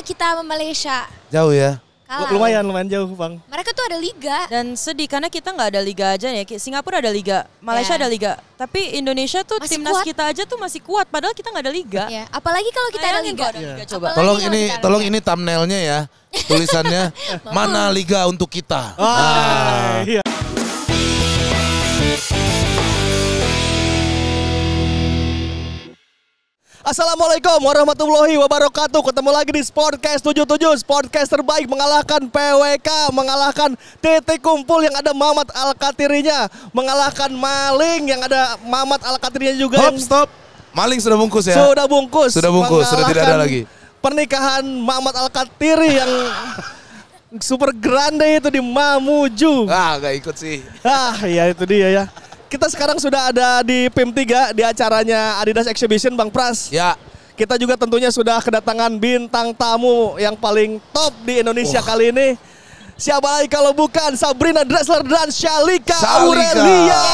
kita sama Malaysia. Jauh ya. Kalah. Lumayan, lumayan jauh bang. Mereka tuh ada liga. Dan sedih karena kita nggak ada liga aja ya. Kayak Singapura ada liga, Malaysia Ya. ada liga. Tapi Indonesia tuh Masih timnas kuat. kita aja tuh masih kuat. Padahal kita nggak ada liga. Ya, apalagi kalau kita ada Bayangin liga. ada liga, coba. Apalagi Tolong ini ada tolong liga. ini thumbnailnya ya. Tulisannya mana liga untuk kita. Wah, iya. Assalamualaikum warahmatullahi wabarakatuh Ketemu lagi di Sportcast 77 Sportcast terbaik mengalahkan PWK Mengalahkan titik kumpul yang ada Mamat Al-Katirinya Mengalahkan Maling yang ada Mamat Al-Katirinya juga Hop yang stop. Maling sudah bungkus ya. Sudah bungkus Sudah bungkus, sudah tidak ada lagi. Pernikahan Mamat Al-Katiri yang Super grande itu di Mamuju Ah, gak ikut sih. Ah ya itu dia ya. Kita sekarang sudah ada di PIM 3 di acaranya Adidas Exhibition Bang Pras. Ya. Kita juga tentunya sudah kedatangan bintang tamu yang paling top di Indonesia kali ini. Siapa lagi kalau bukan Sabrina Dressler dan Shalika, Salika. Aurelia.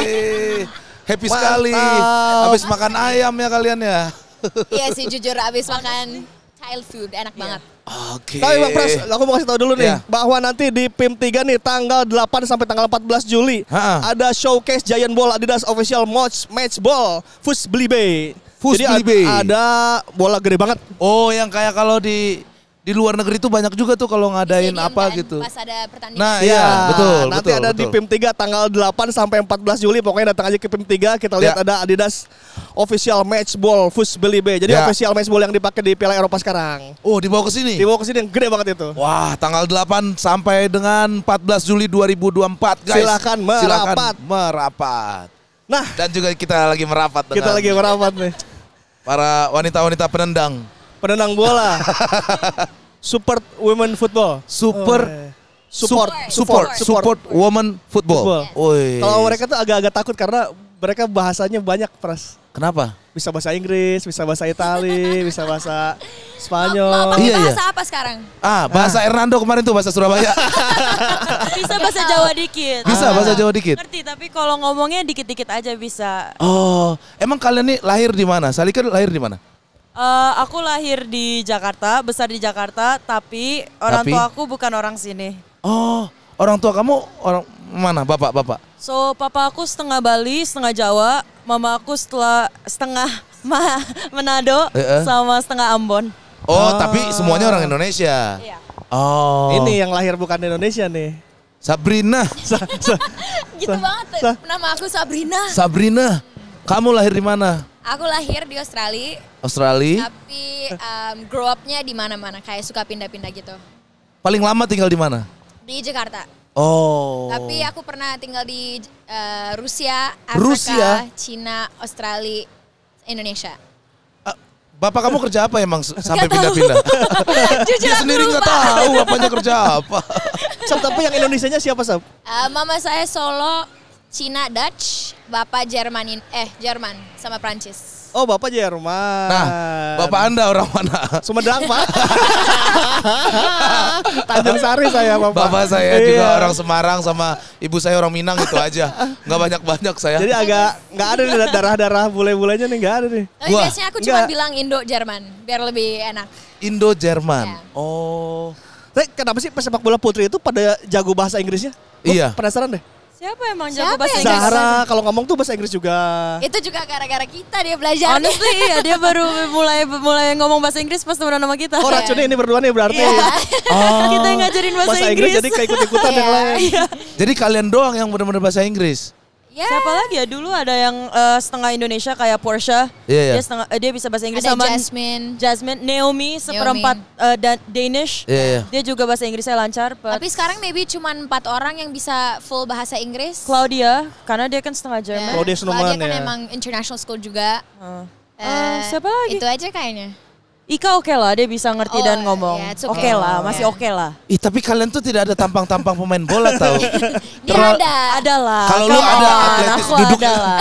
Eh. Happy Mantap. sekali. Habis makan ayam ya kalian ya. Iya sih jujur abis makan child food enak banget. Oke. Tapi Bang Pras, aku mau kasih tahu dulu nih Ya. bahwa nanti di PIM 3 nih tanggal 8 sampai tanggal 14 Juli Ha-ha. ada showcase Giant Ball Adidas Official Match Match Ball Fus Blibe. Fus Jadi ad- Blibe. ada bola gede banget. Oh, yang kayak kalau di di luar negeri itu banyak juga tuh kalau ngadain Stadium apa kan, gitu. Pas ada pertandingan. Nah, Iya, iya, betul, Nanti betul, ada di betul. PIM 3 tanggal 8 sampai 14 Juli. Pokoknya datang aja ke PIM 3. Kita lihat Ya. ada Adidas Official Match Ball Fus Blibe. Jadi Ya. official match ball yang dipakai di Piala Eropa sekarang. Oh, dibawa ke sini. Dibawa ke sini yang gede banget itu. Wah, tanggal 8 sampai dengan 14 Juli 2024, guys. Silakan merapat. merapat. Nah, Dan juga kita lagi merapat dengan kita lagi merapat nih. para wanita-wanita penendang. Penendang bola. Support women football. Super Oh, iya. Support, support, support, woman football. Football. Woi. Kalau mereka tuh agak-agak takut karena mereka bahasanya banyak, Pras. Kenapa? Bisa bahasa Inggris, bisa bahasa Itali, bisa bahasa Mau Spanyol. pakai Iya, iya. bahasa apa sekarang? Ah, bahasa Hernando kemarin tuh bahasa Surabaya. Bisa bahasa Jawa dikit. Bisa bahasa Jawa dikit. Ngerti, tapi kalau ngomongnya dikit-dikit aja bisa. Oh, emang kalian nih lahir di mana? Salika lahir di mana? Eh, aku lahir di Jakarta, besar di Jakarta, tapi orang Tapi? tua aku bukan orang sini. Oh, orang tua kamu orang mana? Bapak, bapak. So, papa aku setengah Bali, setengah Jawa, mama aku setelah setengah Ma- Manado, Eh, eh. sama setengah Ambon. Oh, Ah. tapi semuanya orang Indonesia. Iya. Oh. Ini yang lahir bukan di Indonesia nih. Sabrina. Sa- sa- Gitu sa- banget. sa- Nama aku Sabrina. Sabrina, kamu lahir di mana? Aku lahir di Australia, Australia. tapi um, grow up-nya di mana-mana, kayak suka pindah-pindah gitu. Paling lama tinggal di mana? Di Jakarta. Oh. Tapi aku pernah tinggal di uh, Rusia, Afrika, Rusia? Cina, Australia, Indonesia. Ah, Bapak kamu kerja apa emang sampai pindah-pindah? Jujur Dia aku sendiri nggak tahu bapaknya kerja apa. Sab, tapi yang Indonesianya siapa, Sab? Uh, mama saya Solo, Cina, Dutch, bapak Jerman, eh Jerman sama Prancis. Oh, Bapak Jerman. Nah, bapak anda orang mana? Sumedang, Pak. Tanjung Sari saya, Bapak. Bapak saya juga Iya. orang Semarang sama ibu saya orang Minang itu aja. Nggak banyak-banyak saya. Jadi agak nggak ada nih darah-darah bule-bulenya nih nggak ada nih. Tapi Wah, biasanya aku cuma bilang Indo Jerman biar lebih enak. Indo Jerman. Ya. Oh. Tapi kenapa sih pesepak bola putri itu pada jago bahasa Inggrisnya? Gua Iya. Penasaran deh. Siapa emang Siapa jago bahasa Inggris? Zahra kalau ngomong tuh bahasa Inggris juga. Itu juga gara-gara kita dia belajar. Honestly iya, dia baru mulai mulai ngomong bahasa Inggris pas temenan sama kita. Oh racunnya ini berdua nih berarti. Iya. Oh. kita yang ngajarin bahasa, Bahasa Inggris jadi keikut-ikutan yang Iya. lain. Jadi kalian doang yang benar-benar bahasa Inggris. Ya. Siapa lagi ya? Dulu ada yang eh, setengah Indonesia kayak Porsche. Iya, iya. Dia setengah eh, dia bisa bahasa Inggris Ada sama Jasmine. Jasmine, Naomi seperempat eh, Dan- Danish. Iya, iya. Dia juga bahasa Inggrisnya lancar. but Tapi sekarang maybe cuma empat orang yang bisa full bahasa Inggris. Claudia, karena dia kan setengah. Jerman. Claudia Sunuman, Claudia kan ya. emang international school juga. Eh, Eh, Eh, siapa lagi? Itu aja kayaknya. Ika oke lah, dia bisa ngerti Oh, dan ngomong. yeah, oke okay. lah, masih Yeah. oke lah. Ih, tapi kalian tuh tidak ada tampang-tampang pemain bola tahu. Dia Terlalu- ada. Ada lah. Kalau lu ada atletis aku duduk- ada lah.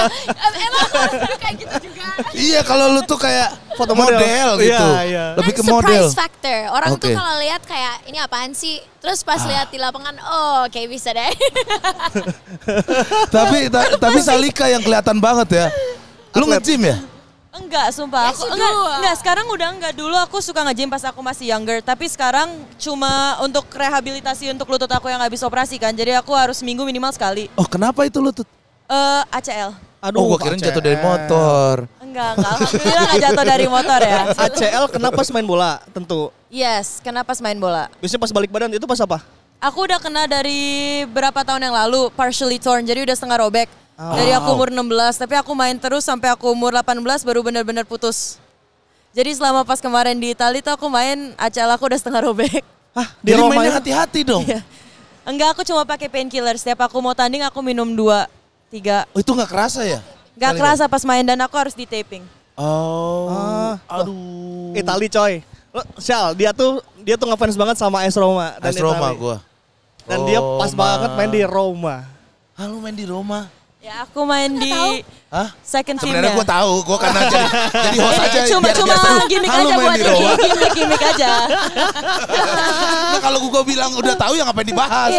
Em- Emang kayak gitu juga. iya, kalau lu tuh kayak Foto model, model. gitu. Iya, iya. Lebih kan ke model. surprise factor. Orang tuh Oke. kalau lihat kayak ini apaan sih? Terus pas Ah. lihat di lapangan, oh kayak bisa deh. tapi ta- tapi Salika yang kelihatan banget ya. Lu nge-gym ya? Enggak, sumpah. Aku enggak, enggak, sekarang udah enggak. Dulu aku suka nge-gym pas aku masih younger, tapi sekarang cuma untuk rehabilitasi untuk lutut aku yang habis operasi kan. Jadi aku harus seminggu minimal sekali. Oh kenapa itu lutut? Eh, ACL. oh gua kira jatuh dari motor. Enggak, enggak. Alhamdulillah enggak jatuh dari motor ya. ACL kenapa pas main bola? Tentu. Yes, kenapa pas main bola? Biasanya pas balik badan itu pas apa? Aku udah kena dari berapa tahun yang lalu, partially torn, jadi udah setengah robek. Dari aku umur 16, tapi aku main terus sampai aku umur 18 baru benar-benar putus. Jadi selama pas kemarin di Itali tuh aku main ACL aku udah setengah robek. Hah, di Jadi mainnya hati-hati dong. Iya. Enggak, aku cuma pakai painkiller. Setiap aku mau tanding aku minum dua, tiga. Oh itu nggak kerasa ya? Nggak Kali kerasa pas main dan aku harus di taping. Oh. Ah. Aduh. Itali coy. Lo, Syal, dia tuh dia tuh ngefans banget sama AS Roma dan AS Roma Itali. gua. Dan dia pas Roma. banget main di Roma. Ah lu main di Roma? Ya aku main di Hah? second team Sebenarnya gue tahu, gue karena jadi, jadi host aja. cuma biar cuma dia seru. gimmick aja buat gimmick gimmick aja. Nah, kalau gue bilang udah tahu ya ngapain dibahas?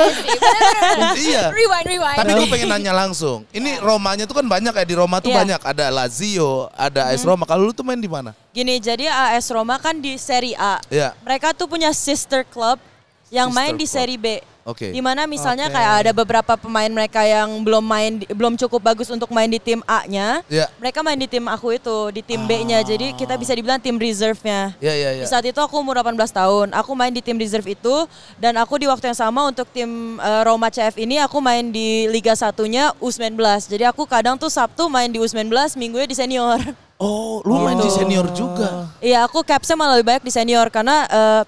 iya. Rewind, rewind. Tapi gue pengen nanya langsung. Ini Romanya tuh kan banyak ya di Roma tuh Iya. banyak. Ada Lazio, ada AS Roma. Kalau lu tuh main di mana? Gini, jadi AS Roma kan di Serie A. Iya. Mereka tuh punya sister club yang Sister main di. Serie B. Oke. Di mana misalnya Oke. kayak ada beberapa pemain mereka yang belum main, belum cukup bagus untuk main di tim A-nya. Iya. Mereka main di tim aku itu, di tim B-nya. Jadi kita bisa dibilang tim reserve-nya. Iya, iya, iya. Di saat itu aku umur 18 tahun. Aku main di tim reserve itu dan aku di waktu yang sama untuk tim eh, Roma CF ini aku main di Liga satunya U19. Jadi aku kadang tuh Sabtu main di U19, minggunya di senior. Oh, lu main di Gitu. senior juga. Iya, aku capsnya malah lebih banyak di senior karena eh,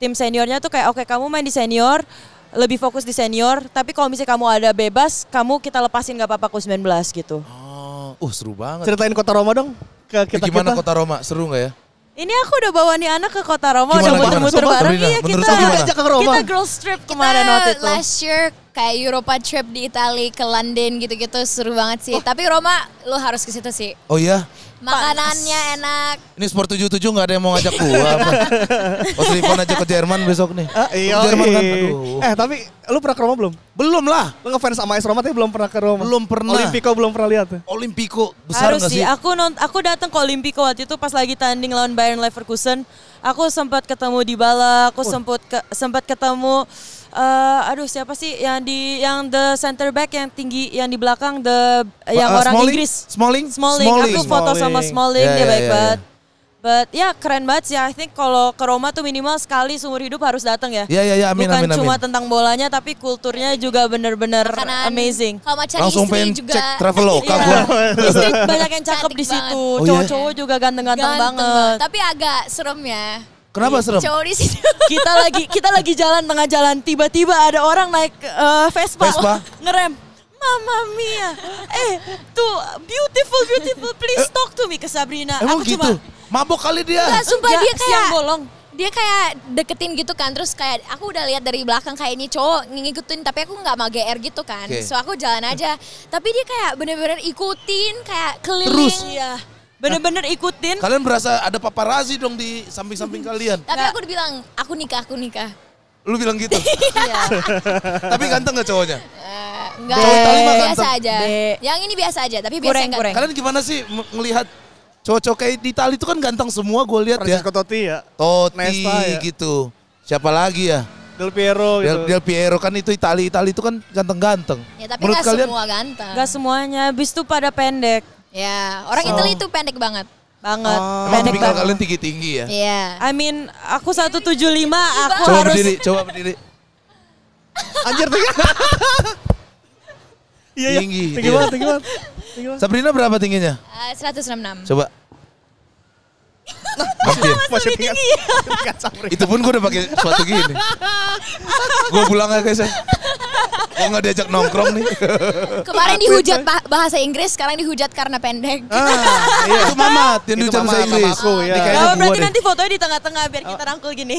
tim seniornya tuh kayak oke kamu main di senior, lebih fokus di senior, tapi kalau misalnya kamu ada bebas, kamu kita lepasin gak apa-apa ke U19 gitu. Oh, uh seru banget. Ceritain kota Roma dong ke kita Gimana kita. kota Roma? Seru nggak ya? Ini aku udah bawa nih anak ke kota Roma, Gimana, udah muter-muter bareng. Iya, kita ke Roma. kita girls trip kemarin waktu itu. last year kayak Europa trip di Itali ke London gitu-gitu seru banget sih. Tapi Roma lu harus ke situ sih. Oh iya? Makanannya enak. Ini Sport 77 nggak ada yang mau ngajak gua apa? Oh telepon aja ke Jerman besok nih. Ah, iya. Ke Jerman kan? Aduh. Eh tapi lu pernah ke Roma belum? Belum lah. Lu ngefans sama AS Roma tapi belum pernah ke Roma. Belum pernah. Olimpico belum pernah lihat. Olimpico besar Harus nggak sih. sih? Aku non, aku datang ke Olimpico waktu itu pas lagi tanding lawan Bayern Leverkusen. Aku sempat ketemu di Bala, aku sempat ke- sempat ketemu eh, aduh siapa sih yang di yang the center back yang tinggi yang di belakang the yang Uh, orang Smalling? Inggris. Smalling? Smalling. Aku foto sama Smalling. Smalling, Ya, dia ya, baik ya, banget. But ya keren banget sih. I think kalau ke Roma tuh minimal sekali seumur hidup harus datang ya. Ya, ya, ya, amin, Bukan amin, amin. cuma tentang bolanya tapi kulturnya juga bener-bener Makanan. amazing. Kalau mau cari Langsung istri pengen juga. cek Traveloka Iya. gua. Istri banyak yang cakep Cantik di situ. banget. Oh, iya? Cowok-cowok juga ganteng-ganteng banget. Tapi agak serem ya. Kenapa serem? Cowok di situ. kita lagi kita lagi jalan tengah jalan tiba-tiba ada orang naik eh, Vespa, Vespa? ngerem Mama Mia, eh tuh beautiful beautiful, please talk to me ke Sabrina. Emang Aku gitu? cuma Mabok kali dia. Enggak, sumpah Enggak, dia siang kayak bolong. dia kayak deketin gitu kan terus kayak aku udah lihat dari belakang kayak ini cowok ngikutin tapi aku nggak mau GR gitu kan Oke. so aku jalan aja tapi dia kayak bener-bener ikutin kayak keliling Terus? Iya, bener-bener ikutin. Kalian berasa ada paparazi dong di samping-samping kalian. tapi aku udah bilang aku nikah aku nikah Lu bilang gitu. Iya. Tapi ganteng gak cowoknya? Eh, enggak Cowok biasa aja B. yang ini biasa aja tapi biasa kurang. Kalian gimana sih m- ngelihat cowok-cowok kayak di Itali itu kan ganteng semua gue lihat ya. Francisco Totti ya. Totti Nesta ya. gitu. Siapa lagi ya? Del Piero gitu. Del, Del Piero kan itu Itali. Itali itu kan ganteng-ganteng. ya tapi Menurut nggak kalian semua ganteng Gak semuanya, habis itu pada pendek ya orang So. Italia itu pendek banget banget, Oh. pendek banget. kalian tinggi-tinggi ya? Iya I mean, aku 175, aku Coba harus berdiri, coba berdiri. Anjir tinggi. Iya iya. Tinggi, Tinggi iya. banget, tinggi banget. Tinggi banget. Sabrina berapa tingginya? Eh, 166 Coba. Hampir. Masih tinggi. Itu pun gue udah pakai sepatu gini. gue pulang aja guys. Gue nggak diajak nongkrong nih. kemarin dihujat bah- bahasa Inggris sekarang dihujat karena pendek Ah, iya. Itu Mamat yang diucap bahasa Inggris. mamaku, ya. Oh, berarti deh. nanti fotonya di tengah-tengah biar kita rangkul gini.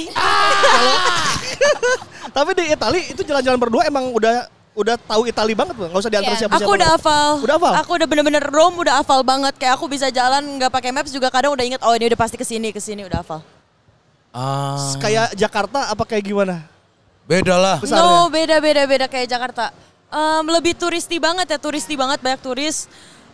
Tapi di Itali itu jalan-jalan berdua emang udah udah tahu Itali banget bang. Gak usah diantar Iya. siapa-siapa. Aku udah hafal. Udah hafal? Aku udah bener-bener Rome udah hafal banget. Kayak aku bisa jalan nggak pakai maps juga kadang udah inget oh ini udah pasti ke sini ke sini udah hafal. Ah, Kayak Jakarta apa kayak gimana? beda lah. Besarnya. No beda beda beda kayak Jakarta. Em, lebih turisti banget ya turisti banget banyak turis.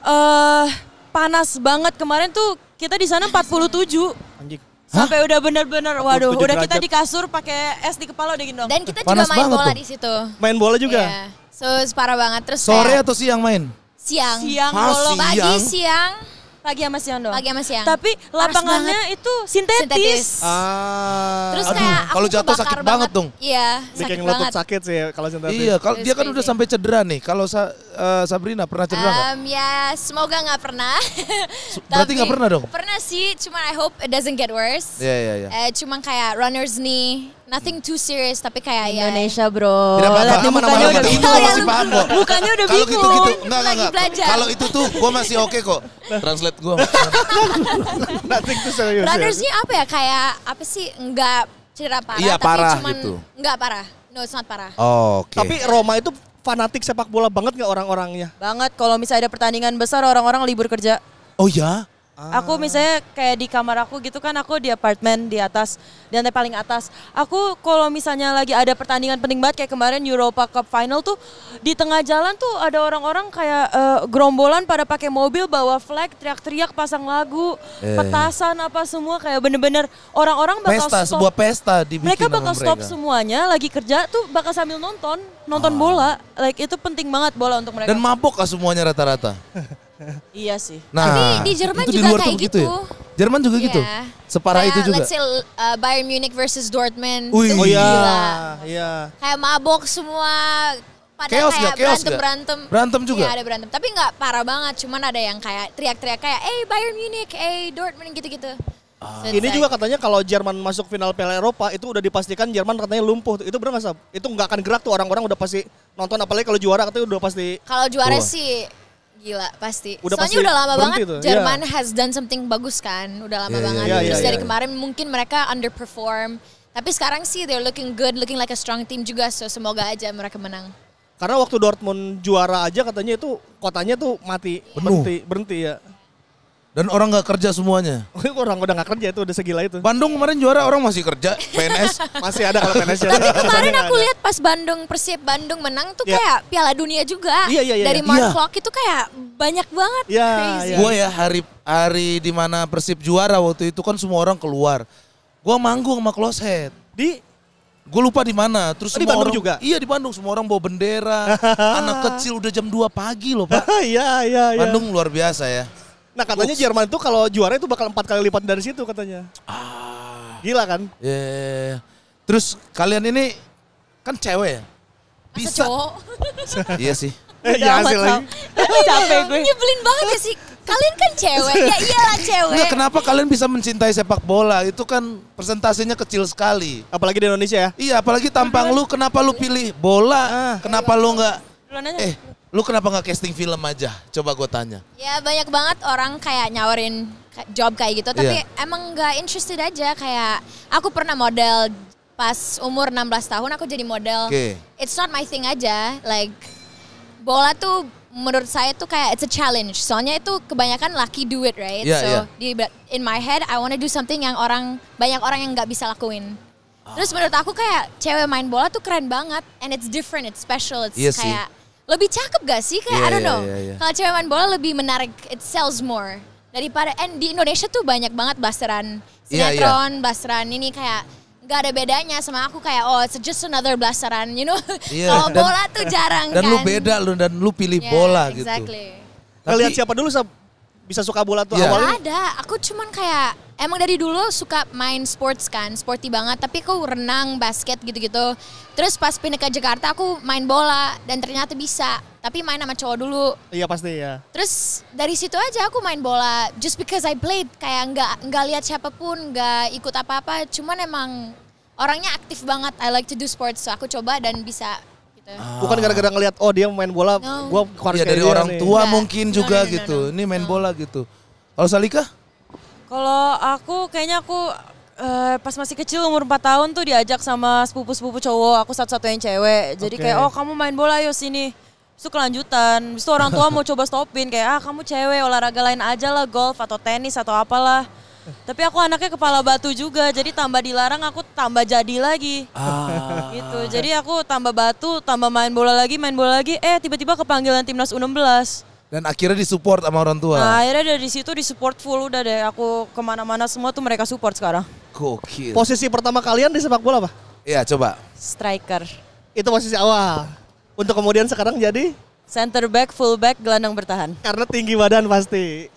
eh panas banget kemarin tuh kita di sana 47 Anjing. Sampai udah bener-bener waduh 47 udah kita di kasur pakai es di kepala udah gini dong. Dan kita Panas juga main banget bola tuh. di situ. Main bola juga. Iya. So parah banget terus Sore kayak atau siang main? siang. Siang Ah, bolong siang. Pagi siang, pagi sama siang doang. pagi sama siang. Tapi lapangannya itu sintetis. Sintetis. Ah. Terus Aduh, kayak kalau jatuh sakit banget dong. Iya, bikin sakit lutut banget. sakit sih kalau sintetis. Iya, kalau dia kan udah sampai cedera nih. Kalau Sa- eh, Sabrina pernah cedera nggak? Um, ya semoga nggak pernah. berarti nggak pernah dong? Pernah sih, cuman I hope it doesn't get worse. Iya, iya, iya. Eh, cuman kayak runner's knee, nothing too serious tapi kayak ya. Indonesia bro. Tidak apa-apa, aman, mukanya aman, udah aman. itu bingung. gue masih paham kok. Mukanya udah Kalau bingung. gitu-gitu, enggak, enggak, Lagi enggak. belajar. Kalau itu tuh gue masih oke kok. Translate gue. Nothing too serious. ya. Runner's knee apa ya? Kayak apa sih? Enggak cedera parah, Iya, tapi parah cuman gitu. enggak parah. No, it's not parah. Oh, oke. Tapi Roma itu fanatik sepak bola banget nggak orang-orangnya? Banget kalau misalnya ada pertandingan besar orang-orang libur kerja. Oh ya? Aku misalnya kayak di kamar aku gitu kan aku di apartemen di atas di lantai paling atas. Aku kalau misalnya lagi ada pertandingan penting banget kayak kemarin Europa Cup Final tuh di tengah jalan tuh ada orang-orang kayak eh, gerombolan pada pakai mobil bawa flag teriak-teriak pasang lagu Iya, petasan apa semua kayak bener-bener orang-orang bakal Pesta, stop. sebuah pesta dibikin mereka sama bakal stop mereka. semuanya lagi kerja tuh bakal sambil nonton nonton bola like itu penting banget bola untuk mereka. Dan mabok kah semuanya rata-rata? iya sih. Nah, Tapi di Jerman itu di juga luar tuh kayak gitu. ya? Jerman juga gitu? Iya. Separah Kayak, itu juga? Let's say uh, Bayern Munich versus Dortmund. Itu Oh iya, gila. iya. Kayak mabok semua. Pada Chaos kayak nggak? Chaos berantem nggak? berantem. Berantem juga? Iya ada berantem. Tapi nggak parah banget. Cuman ada yang kayak teriak-teriak kayak, eh Bayern Munich, eh Dortmund gitu-gitu. Ah. So Ini like- juga katanya kalau Jerman masuk final Piala Eropa itu udah dipastikan Jerman katanya lumpuh. Itu benar nggak Sab? Itu nggak akan gerak tuh orang-orang udah pasti nonton apalagi kalau juara katanya udah pasti Kalau juara Wah. sih gila pasti. Udah Soalnya pasti udah lama banget tuh, Jerman iya. has done something bagus kan. Udah lama Iya, iya, banget. iya, Terus iya, dari iya. kemarin mungkin mereka underperform. Tapi sekarang sih they're looking good, looking like a strong team juga. So semoga aja mereka menang. karena waktu Dortmund juara aja katanya itu kotanya tuh mati Penuh. berhenti berhenti ya. Dan orang nggak kerja semuanya. orang udah nggak kerja itu udah segila itu. Bandung kemarin juara orang masih kerja, PNS. Masih ada kalau PNS Tapi kemarin aku lihat pas Bandung Persib Bandung menang tuh Iya. kayak Piala Dunia juga. Iya, iya, iya, Dari iya. Mark Iya. Klok itu kayak banyak banget. Iya, Crazy. iya. Gue ya hari hari di mana Persib juara waktu itu kan semua orang keluar. Gue manggung sama Close Head. Di Gue lupa di mana. Terus Oh, di Bandung orang juga? Iya di Bandung semua orang bawa bendera. anak kecil udah jam 2 pagi loh pak. Iya iya iya. Bandung luar biasa ya. Nah katanya Jerman itu kalau juara itu bakal empat kali lipat dari situ katanya. Ah. Gila kan? Ya. Terus kalian ini kan cewek ya? Masa Bisa. cowok. iya sih. Eh, ya hasil lagi. Capek gue. Nyebelin banget ya sih. Kalian kan cewek. ya iyalah cewek. Enggak, kenapa kalian bisa mencintai sepak bola? Itu kan persentasenya kecil sekali. Apalagi di Indonesia ya. Iya, apalagi tampang lu, kenapa lu pilih bola? Ah. Kenapa lu nggak? Eh, lu kenapa nggak casting film aja? Coba gue tanya. Ya banyak banget orang kayak nyawarin job kayak gitu. Tapi Iya. emang nggak interested aja. Kayak aku pernah model pas umur 16 tahun aku jadi model. Oke. It's not my thing aja. Like bola tuh menurut saya tuh kayak it's a challenge. Soalnya itu kebanyakan laki do it, right? Iya, so iya. di in my head I wanna do something yang orang banyak orang yang nggak bisa lakuin. Terus menurut aku kayak cewek main bola tuh keren banget and it's different, it's special, it's Iya sih. kayak lebih cakep gak sih? Kayak Iya, I don't iya, know. iya, iya. Kalau cewek main bola lebih menarik, it sells more daripada and di Indonesia tuh banyak banget blasteran Iya, iya. sinetron, blasteran ini kayak nggak ada bedanya sama aku kayak oh it's just another blasteran, you know. Iya, Kalau dan- bola tuh jarang Dan kan. lu beda lu dan lu pilih Yeah, bola gitu. exactly. Ngelihat siapa dulu Sab? Bisa suka bola tuh. Nggak awalnya. ada, aku cuman kayak emang dari dulu suka main sports kan, sporty banget. Tapi aku renang, basket gitu-gitu. Terus pas pindah ke Jakarta aku main bola dan ternyata bisa. Tapi main sama cowok dulu. Iya pasti ya. Terus dari situ aja aku main bola just because I played kayak nggak nggak lihat siapa pun, nggak ikut apa-apa. Cuman emang orangnya aktif banget. I like to do sports, so aku coba dan bisa. Gitu. Bukan gara-gara ngelihat oh dia main bola, No. gua harus Iya kayak dari orang nih. tua Nggak. mungkin No, juga no, no, gitu. no. Ini main bola gitu. Kalau Salika? Kalau aku kayaknya aku eh, pas masih kecil umur 4 tahun tuh diajak sama sepupu-sepupu cowok, aku satu-satunya cewek. Jadi Oke. kayak oh kamu main bola yuk sini. Terus itu kelanjutan. Terus itu orang tua mau coba stopin kayak ah kamu cewek olahraga lain aja lah golf atau tenis atau apalah. Tapi aku anaknya kepala batu juga, jadi tambah dilarang aku tambah jadi lagi. Ah. Gitu. Jadi aku tambah batu, tambah main bola lagi, main bola lagi. Eh tiba-tiba kepanggilan timnas U16. Dan akhirnya disupport sama orang tua. Nah akhirnya dari situ di support full udah deh. Aku ke mana-mana semua tuh mereka support sekarang. Gokil. Posisi pertama kalian di sepak bola apa? Iya coba. Striker. Itu posisi awal. Untuk kemudian sekarang jadi Center back, full back, gelandang bertahan. karena tinggi badan pasti.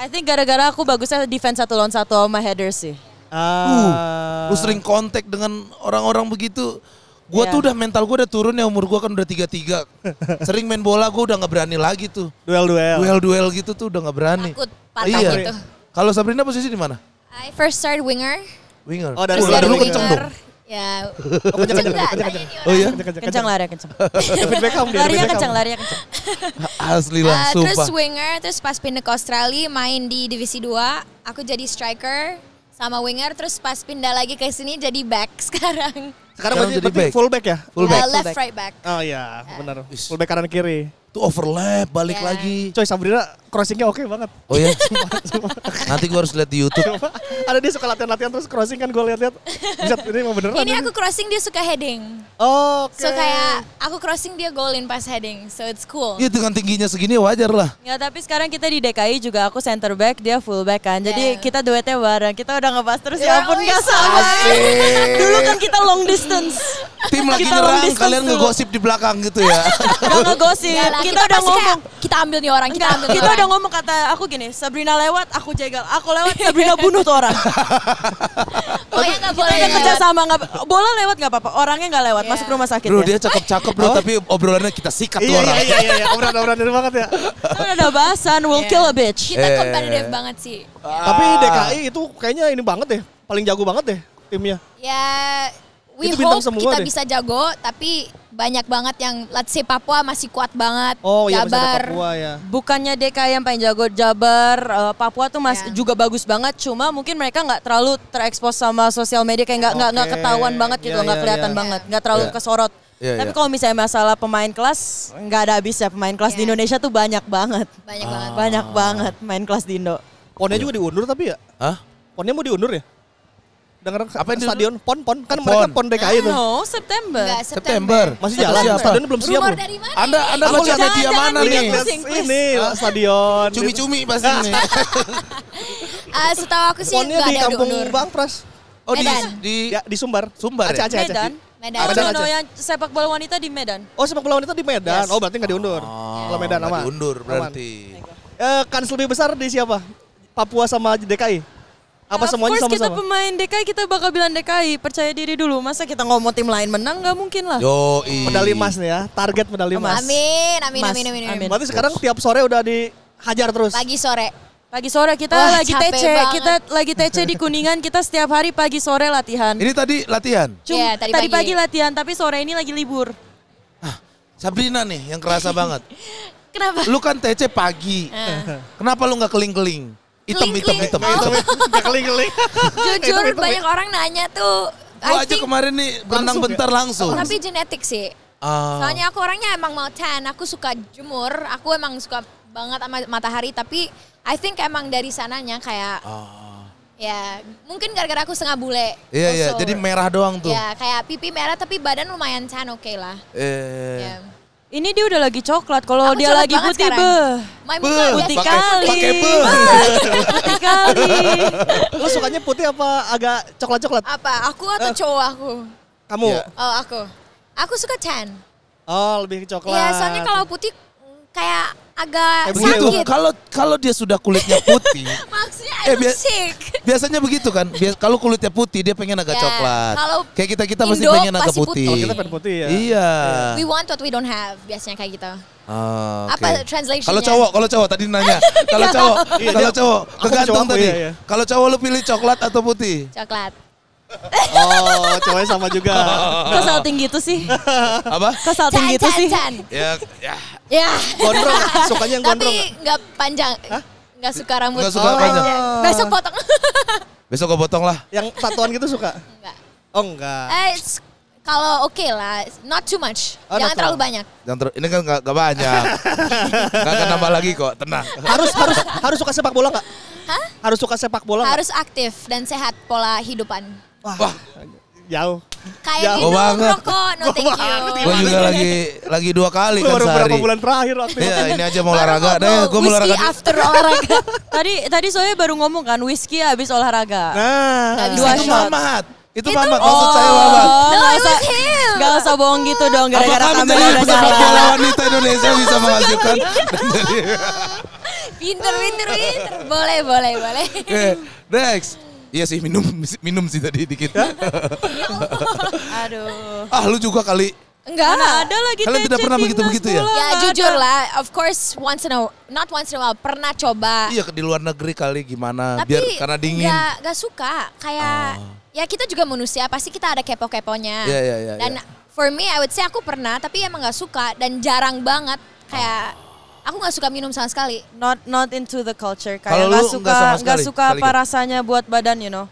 I think gara-gara aku bagusnya defense satu lawan satu sama headers sih. Ah. Lu sering kontak dengan orang-orang begitu. Gua Iya. tuh udah mental gua udah turun ya umur gua kan udah 33. Sering main bola gua udah nggak berani lagi tuh. duel-duel. Duel-duel gitu tuh udah nggak berani. Takut patah iya. gitu. Kalau Sabrina posisi di mana? I first started winger. Winger. Oh, dari dulu kenceng dong. Ya. Oh, kenceng, kenceng, Enggak, kenceng, tanya kenceng. ini Oh iya? Kenceng, kenceng, Kencang lari, kencang. David Beckham dia. David Larinya Beckham. kencang, larinya kencang. Asli lah, Uh, sumpah. terus winger, terus pas pindah ke Australia main di divisi 2, aku jadi striker sama winger, terus pas pindah lagi ke sini jadi back sekarang. Sekarang Sekarang berarti, jadi berarti back. full back ya? Full Uh, back. left back. right back. Oh iya, benar. Is. Full back kanan kiri. Tuh overlap balik Ya. lagi. Coy Sabrina crossingnya oke banget. Oh ya? Nanti gua harus lihat di YouTube. Coba, ada dia suka latihan-latihan terus crossing kan gue lihat-lihat. Bisa ini mau beneran. Ini aku crossing dia suka heading. Oke. So kayak aku crossing dia golin pas heading. So it's cool. Iya dengan tingginya segini wajar lah. Ya tapi sekarang kita di DKI juga aku center back, dia full back kan. Jadi Yeah. kita duetnya bareng. Kita udah ngebahas terus Yeah, ya ampun oh, gak iya. sama. Dulu kan kita long distance. Tim lagi Kita nyerang, kalian ngegosip di belakang gitu ya. Gak ngegosip. Lah, kita, udah pasti kayak, ngomong. kita ambil nih orang, kita Enggak, ambil kita nih udah orang. ngomong kata aku gini, Sabrina lewat, aku jegal. Aku lewat, Sabrina bunuh tuh orang. Pokoknya nggak Kita boleh udah kerja sama, nggak bola lewat nggak apa-apa, orangnya nggak lewat, Iya. masuk rumah sakit Bro ya. dia cakep-cakep bro, tapi obrolannya kita sikat tuh Iya, orang. iya, iya, iya, iya. Obrolan-obrolan banget ya. Kan ada bahasan, will Iya. kill a bitch. Kita Eh. kompetitif banget sih. Tapi DKI itu kayaknya ini banget deh. Paling jago banget deh timnya. Ya, we hope semua kita deh. bisa jago, tapi banyak banget yang let's say Papua masih kuat banget. Oh iya Jabar. Papua ya. Bukannya DKI yang paling jago, Jabar, eh, Papua tuh masih Ya. juga bagus banget. Cuma mungkin mereka nggak terlalu terekspos sama sosial media, kayak nggak nggak Oke. ketahuan banget gitu, Iya, nggak iya, kelihatan iya. banget, nggak terlalu Iya. kesorot. Iya, Tapi iya. kalau misalnya masalah pemain kelas, nggak ada habisnya pemain kelas di Iya. Indonesia tuh banyak banget, Banyak banget. banyak banget main kelas di Indo. Ponnya juga diundur tapi ya. Hah? Ponnya mau diundur ya? Dengar Apa yang stadion pon pon kan Pon. mereka pon DKI tuh. No, September. Enggak, September. Masih jalan, siapa? stadionnya belum siap Rumor dari mana? Anda? Anda Aku baca lihat- media mana nih? pusing. Ini stadion. Cumi-cumi pasti ini. Ah, setahu aku sih Ponnya enggak di ada kampung. Bang Pras. Oh di Medan. di Ya di Sumbar. Sumbar Aceh, ya? Aceh, Aceh. Medan. Medan. Oh, Medan no, no, yang sepak bola wanita di Medan. Oh sepak bola wanita di Medan. Yes. Oh berarti nggak diundur. Kalau Medan aman. diundur berarti. Eh, kans lebih besar di siapa? Papua sama DKI? Apa Of semuanya course kita sama-sama? pemain DKI kita bakal bilang DKI percaya diri dulu masa kita ngomong tim lain menang nggak mungkin lah Yo, Medali emas nih ya, target medali emas. Amin, amin, amin, amin, amin. amin. Berarti sekarang tiap sore udah dihajar terus. Pagi sore. pagi sore kita Wah, lagi capek TC banget. kita lagi TC di kuningan kita setiap hari pagi sore latihan Ini tadi latihan. Cuma Iya, tadi, tadi pagi. pagi. latihan tapi sore ini lagi libur Sabrina nih yang kerasa banget. Kenapa? Lu kan TC pagi. Kenapa lu nggak keling-keling? Hitam, hitam, hitam, hitam. Jujur banyak orang nanya tuh. Gua aja kemarin nih berenang Langsung ya? bentar langsung. Tapi genetik sih. Ah. Soalnya aku orangnya emang mau tan, aku suka jemur, aku emang suka banget sama matahari tapi I think emang dari sananya kayak Ah. ya mungkin gara-gara aku setengah bule. Iya, iya. also. Jadi merah doang tuh. Ya kayak pipi merah tapi badan lumayan tan oke lah. Eh. Ya. Ini dia udah lagi coklat kalau dia lagi putih muka putih kali pakai putih kali Lu sukanya putih apa agak coklat-coklat? Apa? Aku atau Eh. cowok aku? Kamu? Iya. Oh aku. Aku suka tan. Oh lebih ke coklat. Iya soalnya kalau putih mm, kayak agak Begitu. sakit. Kalau kalau dia sudah kulitnya putih, Maksudnya Eh, biar- sick. biasanya begitu kan. Bias, kalau kulitnya putih dia pengen agak Ya, coklat. kalau Kayak kita kita pasti Indo pengen agak putih. putih. Kalau kita pengen putih ya. Iya. We want what we don't have biasanya kayak gitu. Ah, oke. Apa translation-nya? Kalau cowok, kalau cowok tadi nanya. Kalau cowok, Iya, kalau cowok, kegantung tadi. iya, iya. Kalau cowok lu pilih coklat atau putih? Coklat. Oh cowoknya sama juga. kok salting gitu sih Apa? Tan, gitu tan, sih tan. Ya, ya. Ya. Gondrong? Sukanya yang gondrong Tapi nggak? panjang. Nggak suka rambut. Nggak suka Oh, panjang. iya. Besok potong. Besok gue potong lah. Yang tatuan gitu suka? Enggak. Oh enggak. Eh, kalau oke lah, not too much. Oh, Jangan terlalu terlalu. banyak. Jangan ter- ini kan gak, banyak. gak akan nambah lagi kok, tenang. Harus harus harus suka sepak bola nggak? Hah? Harus suka sepak bola? Harus aktif dan sehat pola hidupan. Wah, Wah, jauh. Kayak Jauh minum banget. rokok, no thank you. Gue juga lagi lagi dua kali kan baru berapa sehari. bulan terakhir waktu itu. Iya ini aja mau olahraga. Deh gue mau olahraga. after olahraga. Tadi tadi soalnya baru ngomong kan whisky habis olahraga. Nah, Dua Itu shot. Mamat. Itu Itu- Mamat maksud saya Mamat. Oh, No, nggak it usah, was him. nggak usah bohong gitu dong gara-gara Apakah kamera udah salah. wanita Indonesia bisa menghasilkan? Pinter, pinter, pinter. Boleh, boleh, boleh. Next. Iya sih minum minum sih tadi dikit. Aduh. ah lu juga kali. Enggak. Mana ada lagi Kalian tidak pernah begitu-begitu ya? Ya jujur lah, of course once in a not once in a while pernah coba. Iya di luar negeri kali gimana? Tapi Biar karena dingin. Gak, gak suka. Kayak ya kita juga manusia, pasti kita ada kepo-keponya. Iya, iya, iya, Dan iya. for me, I would say aku pernah, tapi emang gak suka dan jarang banget. Kayak aku gak suka minum sama sekali. Not not into the culture Kalau kayak lu nggak nggak suka nggak suka sekali apa nggak? rasanya buat badan you know.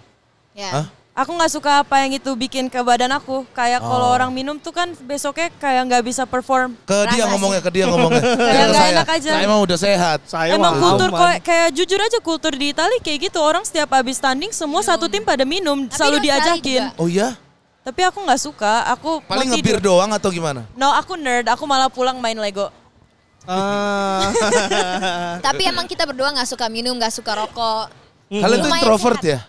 Ya. Hah? Aku nggak suka apa yang itu bikin ke badan aku. Kayak kalau Oh. orang minum tuh kan besoknya kayak nggak bisa perform. Ke dia Rasa ngomongnya, ke dia ngomongnya. Kayak nggak saya. enak aja. Saya emang udah sehat. saya Emang kultur kayak, kayak jujur aja kultur di Italia kayak gitu orang setiap habis tanding semua satu tim pada minum Tapi selalu diajakin. juga. Oh iya? Tapi aku nggak suka. Aku Paling ngebir doang atau gimana? No, aku nerd. Aku malah pulang main Lego. Ah. Tapi emang kita berdua gak suka minum, gak suka rokok. Kalian tuh introvert sehat. ya?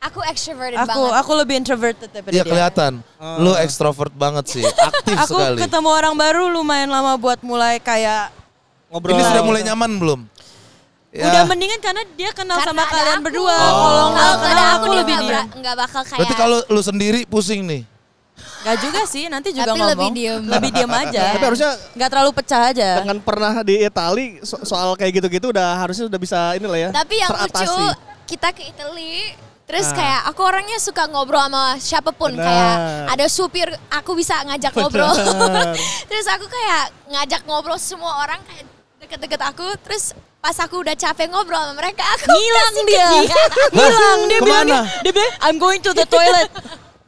Aku extroverted Aku banget. aku lebih introverted daripada Iya dia. kelihatan. Lu ekstrovert banget sih. Aktif Aku sekali. ketemu orang baru lumayan lama buat mulai kayak Ngobrol. Ini sudah mulai nyaman belum? Ya. udah mendingan karena dia kenal Karena sama kalian aku. berdua. Oh. Kalau nggak Kalau kenal aku, aku, dia lebih nggak diam. bera- nggak bakal kayak. Berarti kalau lu sendiri pusing nih. Gak juga sih, nanti juga Tapi ngomong. lebih diem. Lebih diem aja. Tapi harusnya nggak terlalu pecah aja. dengan pernah di Itali so- soal kayak gitu-gitu udah harusnya udah bisa inilah ya. Tapi yang teratasi. lucu kita ke Italy terus Ah. kayak aku orangnya suka ngobrol sama siapa pun Benar. kayak ada supir aku bisa ngajak ngobrol. Terus aku kayak ngajak ngobrol semua orang kayak deket-deket aku terus pas aku udah capek ngobrol sama mereka aku Ngilang dia. Ngilang dia bilang dia bilang I'm going to the toilet.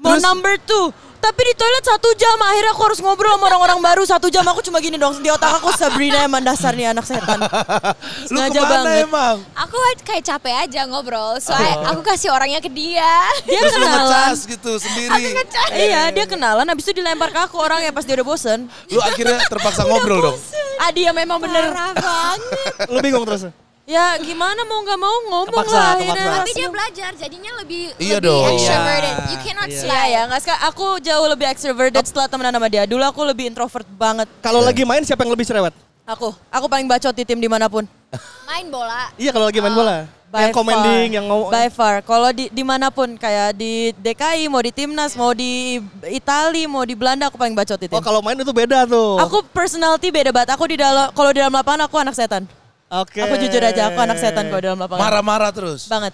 Mau Terus? number two. Tapi di toilet satu jam akhirnya aku harus ngobrol sama orang-orang baru satu jam aku cuma gini dong di otak aku Sabrina emang dasar nih anak setan. Lu Sengaja ke mana banget. emang? Aku kayak capek aja ngobrol soalnya aku kasih orangnya ke dia. Dia Terus lu kenalan. ngecas gitu sendiri. aku. Iya dia kenalan habis itu dilempar ke aku orangnya pas dia udah bosen. Lu akhirnya terpaksa ngobrol dong. Ah dia memang bener. Parah banget. Lu bingung terus. Ya gimana mau nggak mau ngomong Kepaksa, lah kepaksa. akhirnya. Tapi dia belajar jadinya lebih Iya lebih dong. extroverted. Iya. You cannot Iya. slide. Iya ya, nggak sekarang aku jauh lebih extroverted setelah temenan sama dia. Dulu aku lebih introvert banget. Kalau lagi main siapa yang lebih cerewet? Aku, aku paling bacot di tim di mana pun. Main bola. Iya kalau lagi main bola. By yang commanding, far. yang ngomong. By far, kalau di di mana pun kayak di DKI, mau di timnas, mau di Itali, mau di Belanda, aku paling bacot di tim. Oh kalau main itu beda tuh. Aku personality beda banget. Aku di dalam, kalau di dalam lapangan aku anak setan. Oke. Aku jujur aja, aku anak setan kalau di dalam lapangan. Marah-marah terus. Banget,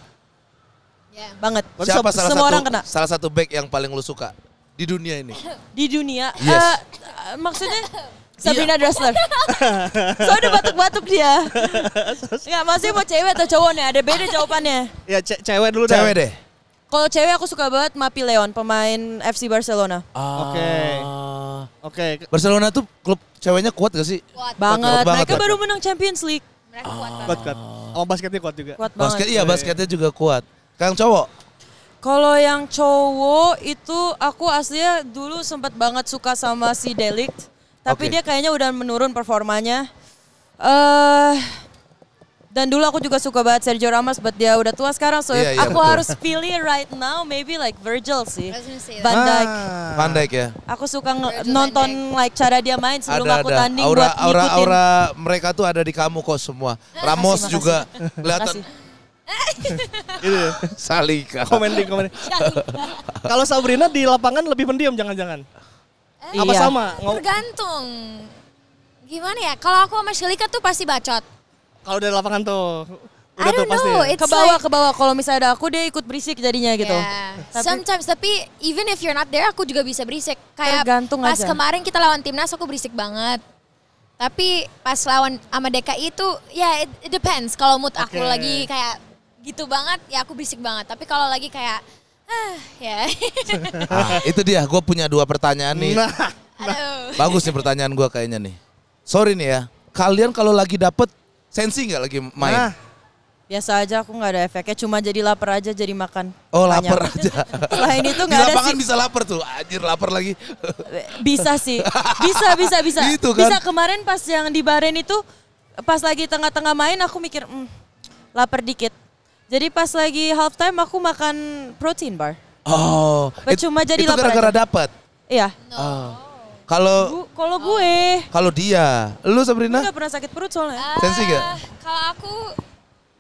Ya. banget. Siapa sem- salah semua satu orang kena. salah satu back yang paling lu suka di dunia ini? Di dunia, Yes. eh, eh, maksudnya Sabrina Dressler. Soalnya batuk-batuk dia. Enggak, maksudnya mau cewek atau cowok nih? Ada beda jawabannya. Ya ce- cewek dulu dah. Cewek deh. Kalau cewek aku suka banget Mapi Leon, pemain FC Barcelona. Oke. Ah. Oke. Barcelona tuh klub ceweknya kuat gak sih? Kuat. Banget. banget, Mereka kuat. baru menang Champions League. Mereka kuat banget. Kuat kuat. Sama basketnya kuat juga. Kuat Basket banget. iya basketnya juga kuat. Kang cowok. Kalau yang cowok itu aku aslinya dulu sempat banget suka sama si Delict. Tapi Oke. dia kayaknya udah menurun performanya. Eh dan dulu aku juga suka banget Sergio Ramos, but dia udah tua sekarang. So Iya, iya, aku betul. harus pilih right now, maybe like Virgil sih. Say Van. Dijk. Ah. Van Dijk ya. Aku suka Virgil nonton like cara dia main sebelum aku tanding aura, buat aura, ngikutin. aura mereka tuh ada di kamu kok semua. Ramos makasih. juga kelihatan Makasih. Ini Salika. commanding commanding. Kalau Sabrina di lapangan lebih pendiam jangan-jangan. Apa Iya. sama? Ngom- Tergantung. Gimana ya? Kalau aku sama Shelika tuh pasti bacot. Kalau dari lapangan tuh I udah tuh don't pasti. know. ya? It's Ke bawah like- ke bawah kalau misalnya ada aku dia ikut berisik jadinya gitu. Yeah. Tapi- Sometimes tapi even if you're not there aku juga bisa berisik. Kayak Tergantung pas aja. kemarin kita lawan timnas aku berisik banget. Tapi pas lawan sama DKI itu ya it, it depends. Kalau mood aku Oke. lagi kayak gitu banget ya aku berisik banget. Tapi kalau lagi kayak ah ya. Ah, itu dia, gue punya dua pertanyaan nih. Nah, Aduh. Bagus nih pertanyaan gue kayaknya nih. Sorry nih ya, kalian kalau lagi dapet sensi nggak lagi main? nah, Biasa aja aku nggak ada efeknya, cuma jadi lapar aja jadi makan. Oh banyak. lapar aja. Selain itu Di nggak ada sih. bisa lapar tuh. Anjir lapar lagi. Bisa sih, bisa bisa bisa. Gitu kan. Bisa kemarin pas yang di Baren itu, pas lagi tengah-tengah main aku mikir, hmm, lapar dikit. Jadi pas lagi halftime aku makan protein bar. Oh. it- Cuma jadi Itu lapar gara-gara aja. dapat. Iya. Oh. Kalau Bu- Kalau gue, kalau dia, lu gue Sabrina? nggak pernah sakit perut soalnya. Sensi nggak? Ah, Kalau aku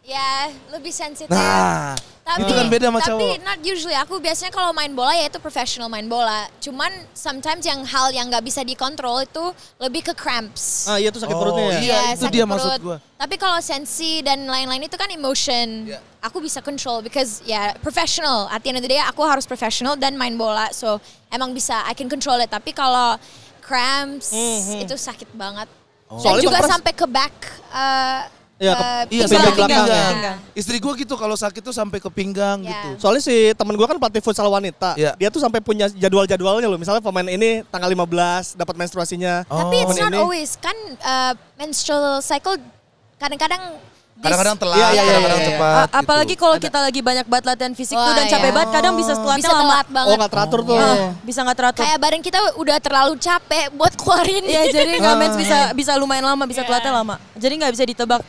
ya lebih sensitif. Nah, tapi, itu kan beda sama tapi cowok. not usually. Aku biasanya kalau main bola ya itu professional main bola. Cuman sometimes yang hal yang nggak bisa dikontrol itu lebih ke cramps. Ah iya tuh sakit Oh, perutnya ya. iya. itu sakit dia maksud gua. Tapi kalau sensi dan lain-lain itu kan emotion. Iya. Aku bisa control because ya professional. At the end of the day aku harus professional dan main bola. So emang bisa I can control it. Tapi kalau cramps itu sakit banget. Dan Hmm, Soalnya juga sampai ke back. uh, Iya, ke- uh, Iya, Pinggang, sampai pinggang. pinggang. Pinggang. Istri gue gitu kalau sakit tuh sampai ke pinggang Ya. gitu. Soalnya si temen gue kan pelatih futsal wanita. Iya. Dia tuh sampai punya jadwal-jadwalnya loh. Misalnya pemain ini tanggal 15 dapat menstruasinya. Oh. Tapi it's not ini- always kan uh, menstrual cycle kadang-kadang Kadang-kadang telat, Iya, iya, iya, kadang-kadang iya. cepat. A- gitu. apalagi kalau kita lagi banyak banget latihan fisik tuh Wah, dan capek iya. banget, kadang bisa telatnya bisa lama. telat banget. Oh nggak teratur tuh. Ah, bisa nggak teratur. Kayak badan kita udah terlalu capek buat keluarin. Iya jadi nggak mens bisa bisa lumayan lama, bisa Iya. telatnya lama. Jadi nggak bisa ditebak.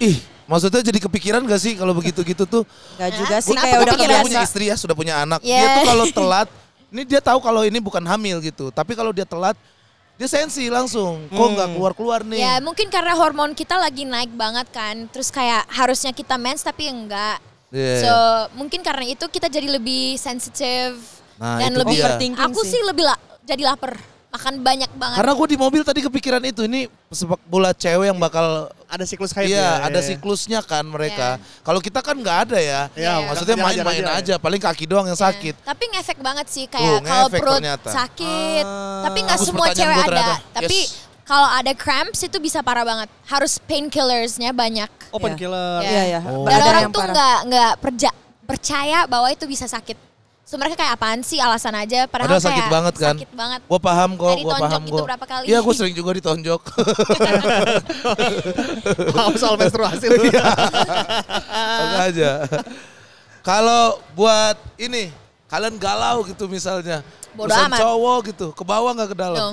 Ih, maksudnya jadi kepikiran gak sih kalau begitu-gitu tuh? Nggak juga sih Kenapa kayak udah dia kebiasa. punya istri ya, sudah punya anak. Iya. Dia tuh kalau telat, ini dia tahu kalau ini bukan hamil gitu. Tapi kalau dia telat, dia sensi langsung. Kok nggak keluar-keluar nih? Ya mungkin karena hormon kita lagi naik banget kan. Terus kayak harusnya kita mens tapi enggak. Iya. So mungkin karena itu kita jadi lebih sensitif Nah, dan itu lebih dia. Aku sih. sih lebih la- jadi lapar. Makan banyak banget. Karena gue di mobil tadi kepikiran itu, ini sepak bola cewek yang bakal Ada siklus haid Iya, ya. ada siklusnya kan mereka. Iya. Kalau kita kan nggak ada ya. Iya, Maksudnya main-main hajar aja, aja. paling kaki doang yang sakit. Tapi ngefek banget sih Tuh, kayak kalau perut ternyata. sakit. Ah. tapi nggak semua cewek ada. ternyata. Tapi Yes. kalau ada cramps itu bisa parah banget. Harus painkillersnya banyak. Open Iya. killer. Iya ya. Oh. Dan Ada orang tuh nggak nggak percaya bahwa itu bisa sakit. So mereka kayak apaan sih alasan aja. Padahal, Padahal sakit kayak banget kan. Sakit banget. Gue paham kok, Kayak ditonjok paham gitu kok. berapa kali. Iya, gue sering juga ditonjok. Paham soal menstruasi. Iya. Agak aja. Kalau buat ini, kalian galau gitu misalnya. Bodo Urusan amat. cowok gitu, ke bawah nggak ke dalam? No,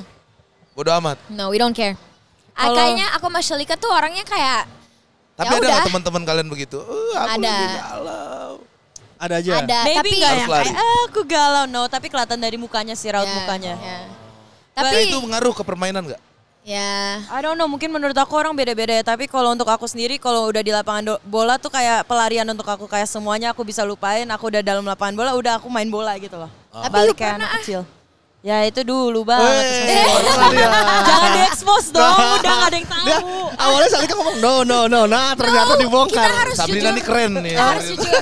Bodo amat. no, we don't care. Ah, Kalau- kayaknya aku sama Shalika tuh orangnya kayak Tapi Ya ada udah. teman-teman kalian begitu? Eh, aku Ada. galau. Ada aja. ada, Maybe tapi nggak yang kayak "Ah, aku galau no, tapi kelihatan dari mukanya sih raut Ya, mukanya. ya. Tapi itu mengaruh ke permainan nggak? ya I don't know, mungkin menurut aku orang beda-beda ya. Tapi kalau untuk aku sendiri, kalau udah di lapangan do- bola tuh kayak pelarian untuk aku. Kayak semuanya aku bisa lupain, aku udah dalam lapangan bola, udah aku main bola gitu loh. Tapi Balik lu kayak pernah anak kecil. Ya itu dulu banget. Dia. Jangan di-expose dong, udah gak ada yang tahu. Dia awalnya Salika ngomong no no no. Nah ternyata No, dibongkar. kita harus Sabrina jujur. nih keren nih. harus jujur.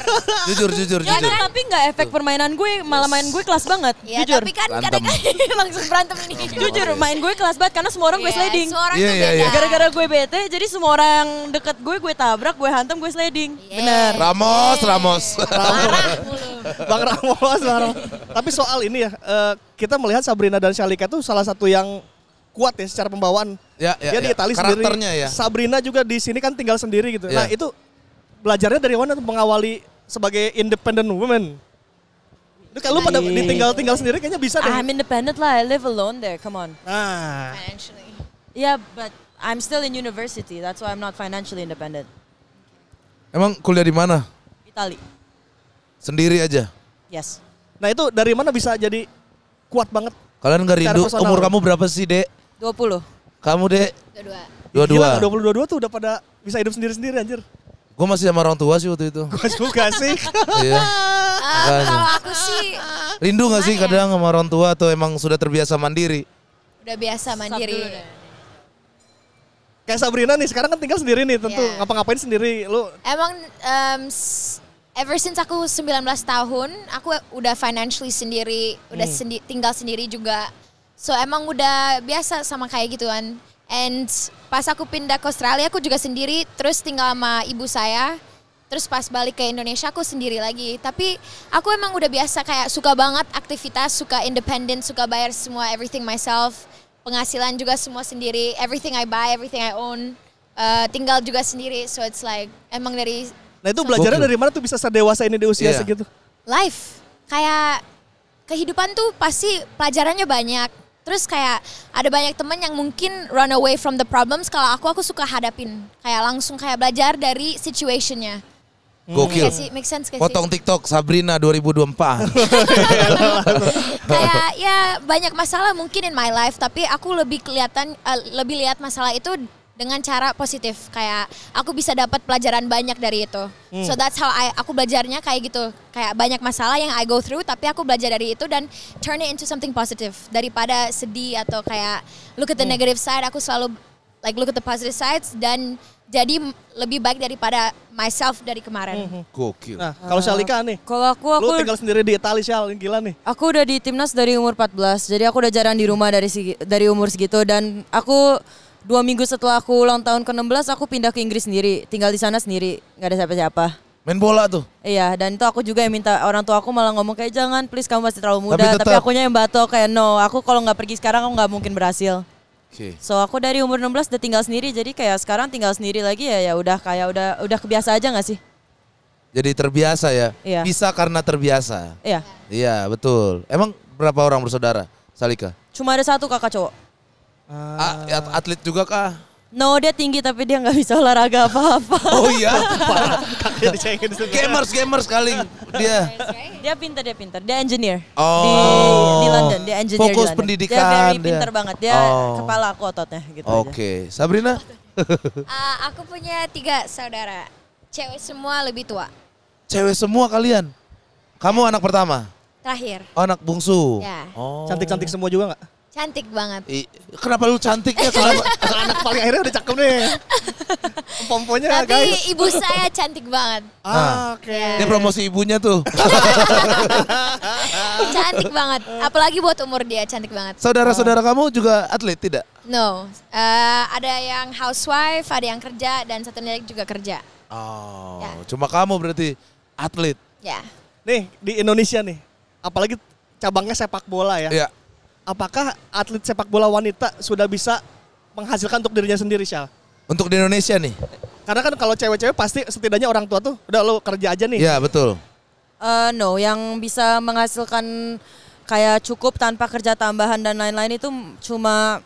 jujur, jujur, Ya jujur. kan, tapi nggak efek permainan gue, malah main gue kelas banget. Ya Jujur. tapi kan kadang-kadang langsung berantem ini. Jujur, main gue kelas banget karena semua orang gue Iya, sliding. Semua orang Iya, tuh iya, iya. Gara-gara gue bete, jadi semua orang deket gue, gue tabrak, gue hantam, gue sliding. Iya. Bener. Ramos, Ramos. Marah mulu. Bang Ramos, Bang Ramos. Tapi soal ini ya, eh, kita melihat Sabrina dan Shalika tuh salah satu yang kuat ya secara pembawaan. Ya, ya, Dia di ya. Itali sendiri. Ya. Sabrina juga di sini kan tinggal sendiri gitu. Ya. Nah itu belajarnya dari mana tuh mengawali sebagai independent woman? Itu kalau lu pada ditinggal-tinggal sendiri kayaknya bisa deh. I'm independent lah, I live alone there, come on. Nah, Financially. Yeah, but I'm still in university, that's why I'm not financially independent. Emang kuliah di mana? Itali, Sendiri aja. yes. nah itu dari mana bisa jadi kuat banget? Kalian nggak Secara rindu? personal. Umur kamu berapa sih, Dek? 20. Kamu, Dek? Dua-dua. Dua-dua. Gila, 22 tuh udah pada bisa hidup sendiri-sendiri anjir. Gue masih sama orang tua sih waktu itu. Gua juga sih. iya. Ah, kalau aku sih Rindu gak sih kadang sama orang tua atau emang sudah terbiasa mandiri? udah biasa mandiri. Kayak Sabrina nih sekarang kan tinggal sendiri nih tentu Iya. ngapa-ngapain sendiri lu Emang em, s- ever since aku 19 tahun, aku udah financially sendiri, udah sendi- tinggal sendiri juga. So emang udah biasa sama kayak gituan. And pas aku pindah ke Australia, aku juga sendiri, terus tinggal sama ibu saya. Terus pas balik ke Indonesia aku sendiri lagi. Tapi aku emang udah biasa kayak suka banget aktivitas, suka independent, suka bayar semua everything myself. Penghasilan juga semua sendiri, everything I buy, everything I own. eh, tinggal juga sendiri. So it's like emang dari Nah itu belajarnya Gokil. dari mana tuh bisa sedewasa ini di usia Iya. segitu? life. Kayak kehidupan tuh pasti pelajarannya banyak. Terus kayak ada banyak temen yang mungkin run away from the problems. Kalau aku aku suka hadapin. Kayak langsung kayak belajar dari situationnya. Gokil. Iya sih, make sense gak sih? Potong TikTok Sabrina 2024. kayak ya banyak masalah mungkin in my life tapi aku lebih kelihatan eh, lebih lihat masalah itu dengan cara positif. Kayak aku bisa dapat pelajaran banyak dari itu. So that's how I aku belajarnya kayak gitu. Kayak banyak masalah yang I go through tapi aku belajar dari itu dan turn it into something positive. Daripada sedih atau kayak look at the negative side aku selalu like look at the positive sides dan jadi lebih baik daripada myself dari kemarin. Gokil. Nah kalau Shalika nih, Kalau aku aku lu tinggal sendiri di Italia Shal, gila nih. Aku udah di timnas dari umur 14, jadi aku udah jarang di rumah dari segi- dari umur segitu dan aku dua minggu setelah aku ulang tahun ke-16 aku pindah ke Inggris sendiri, tinggal di sana sendiri, nggak ada siapa-siapa. Main bola tuh. Iya, dan itu aku juga yang minta orang tua aku malah ngomong kayak jangan please kamu masih terlalu muda, Tapi tapi, akunya yang batok kayak no, aku kalau nggak pergi sekarang aku nggak mungkin berhasil. Oke. So aku dari umur 16 udah tinggal sendiri, jadi kayak sekarang tinggal sendiri lagi ya ya udah kayak udah udah kebiasa aja nggak sih? Jadi terbiasa ya. Iya. Bisa karena terbiasa. Iya, Iya, betul. Emang berapa orang bersaudara? Salika? cuma ada satu kakak cowok. A- at- atlet juga kah? No, dia tinggi tapi dia nggak bisa olahraga apa-apa. Oh iya. Kakinya dicengin gamers gamers kali dia. Dia pintar, dia pintar. Dia engineer Oh. di di London. Dia engineer Fokus di London. pendidikan Dia very dia. pintar banget. Dia Oh. kepala aku ototnya gitu Oke, Sabrina? Ah, aku punya tiga saudara cewek semua lebih tua Cewek semua kalian. Kamu anak pertama? terakhir Oh, anak bungsu. Ya. Oh. Cantik-cantik semua juga gak? Cantik banget I- kenapa lu cantiknya? Kenapa? Anak paling akhirnya udah cakep nih. Pomponya tapi guys. ibu saya cantik banget Ah, oke. Dia promosi ibunya tuh. cantik banget apalagi buat umur dia cantik banget Saudara-saudara kamu juga atlet tidak? no Eh, ada yang housewife ada yang kerja dan satu lagi juga kerja Oh, Ya. cuma kamu berarti atlet. ya Nih di Indonesia nih, apalagi cabangnya sepak bola ya. Ya. Apakah atlet sepak bola wanita sudah bisa menghasilkan untuk dirinya sendiri, Syal? Untuk di Indonesia nih. Karena kan kalau cewek-cewek pasti setidaknya orang tua tuh udah lo kerja aja nih. Ya, betul. Eh, no, yang bisa menghasilkan kayak cukup tanpa kerja tambahan dan lain-lain itu cuma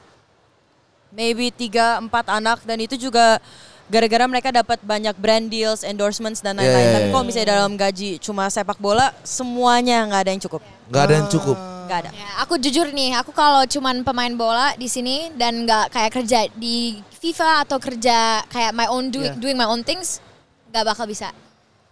maybe 3 4 anak dan itu juga gara-gara mereka dapat banyak brand deals, endorsements dan lain-lain. Yeah, yeah, Tapi yeah. kalau misalnya dalam gaji cuma sepak bola semuanya nggak ada yang cukup. Nggak ada yang cukup. Nggak ada. Ya, aku jujur nih, aku kalau cuman pemain bola di sini dan nggak kayak kerja di FIFA atau kerja kayak my own doing, Yeah. doing my own things, nggak bakal bisa.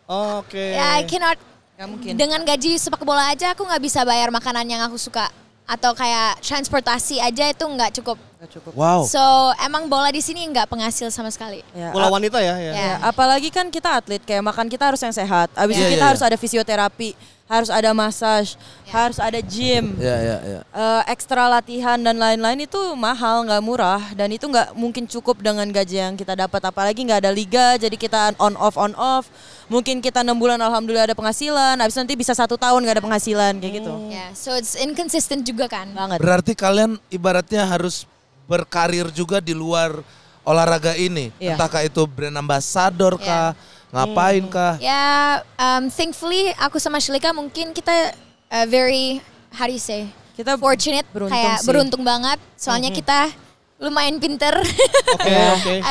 Oke. Ya, I cannot. Nggak mungkin. Dengan gaji sepak bola aja aku nggak bisa bayar makanan yang aku suka atau kayak transportasi aja itu nggak cukup. Nggak cukup. Wow. So emang bola di sini nggak penghasil sama sekali. Ya, Bola wanita ya, ya. Ya. Ya, apalagi kan kita atlet kayak makan kita harus yang sehat. Abis Iya, itu kita iya, harus iya. ada fisioterapi, harus ada massage, harus ada gym. Ya, ya, ya. Eh, ekstra latihan dan lain-lain itu mahal nggak murah dan itu nggak mungkin cukup dengan gaji yang kita dapat apalagi nggak ada liga jadi kita on off on off mungkin kita enam bulan alhamdulillah ada penghasilan habis nanti bisa satu tahun nggak ada penghasilan kayak gitu Ya, so it's inconsistent juga kan. banget Berarti kalian ibaratnya harus berkarir juga di luar olahraga ini. Iya. Entahkah itu brand ambassador kah, ngapain kah? Ya, um, thankfully aku sama Shalika mungkin kita uh, very how do you say? Kita fortunate beruntung kayak sih. beruntung banget. Soalnya kita lumayan pinter. Oke,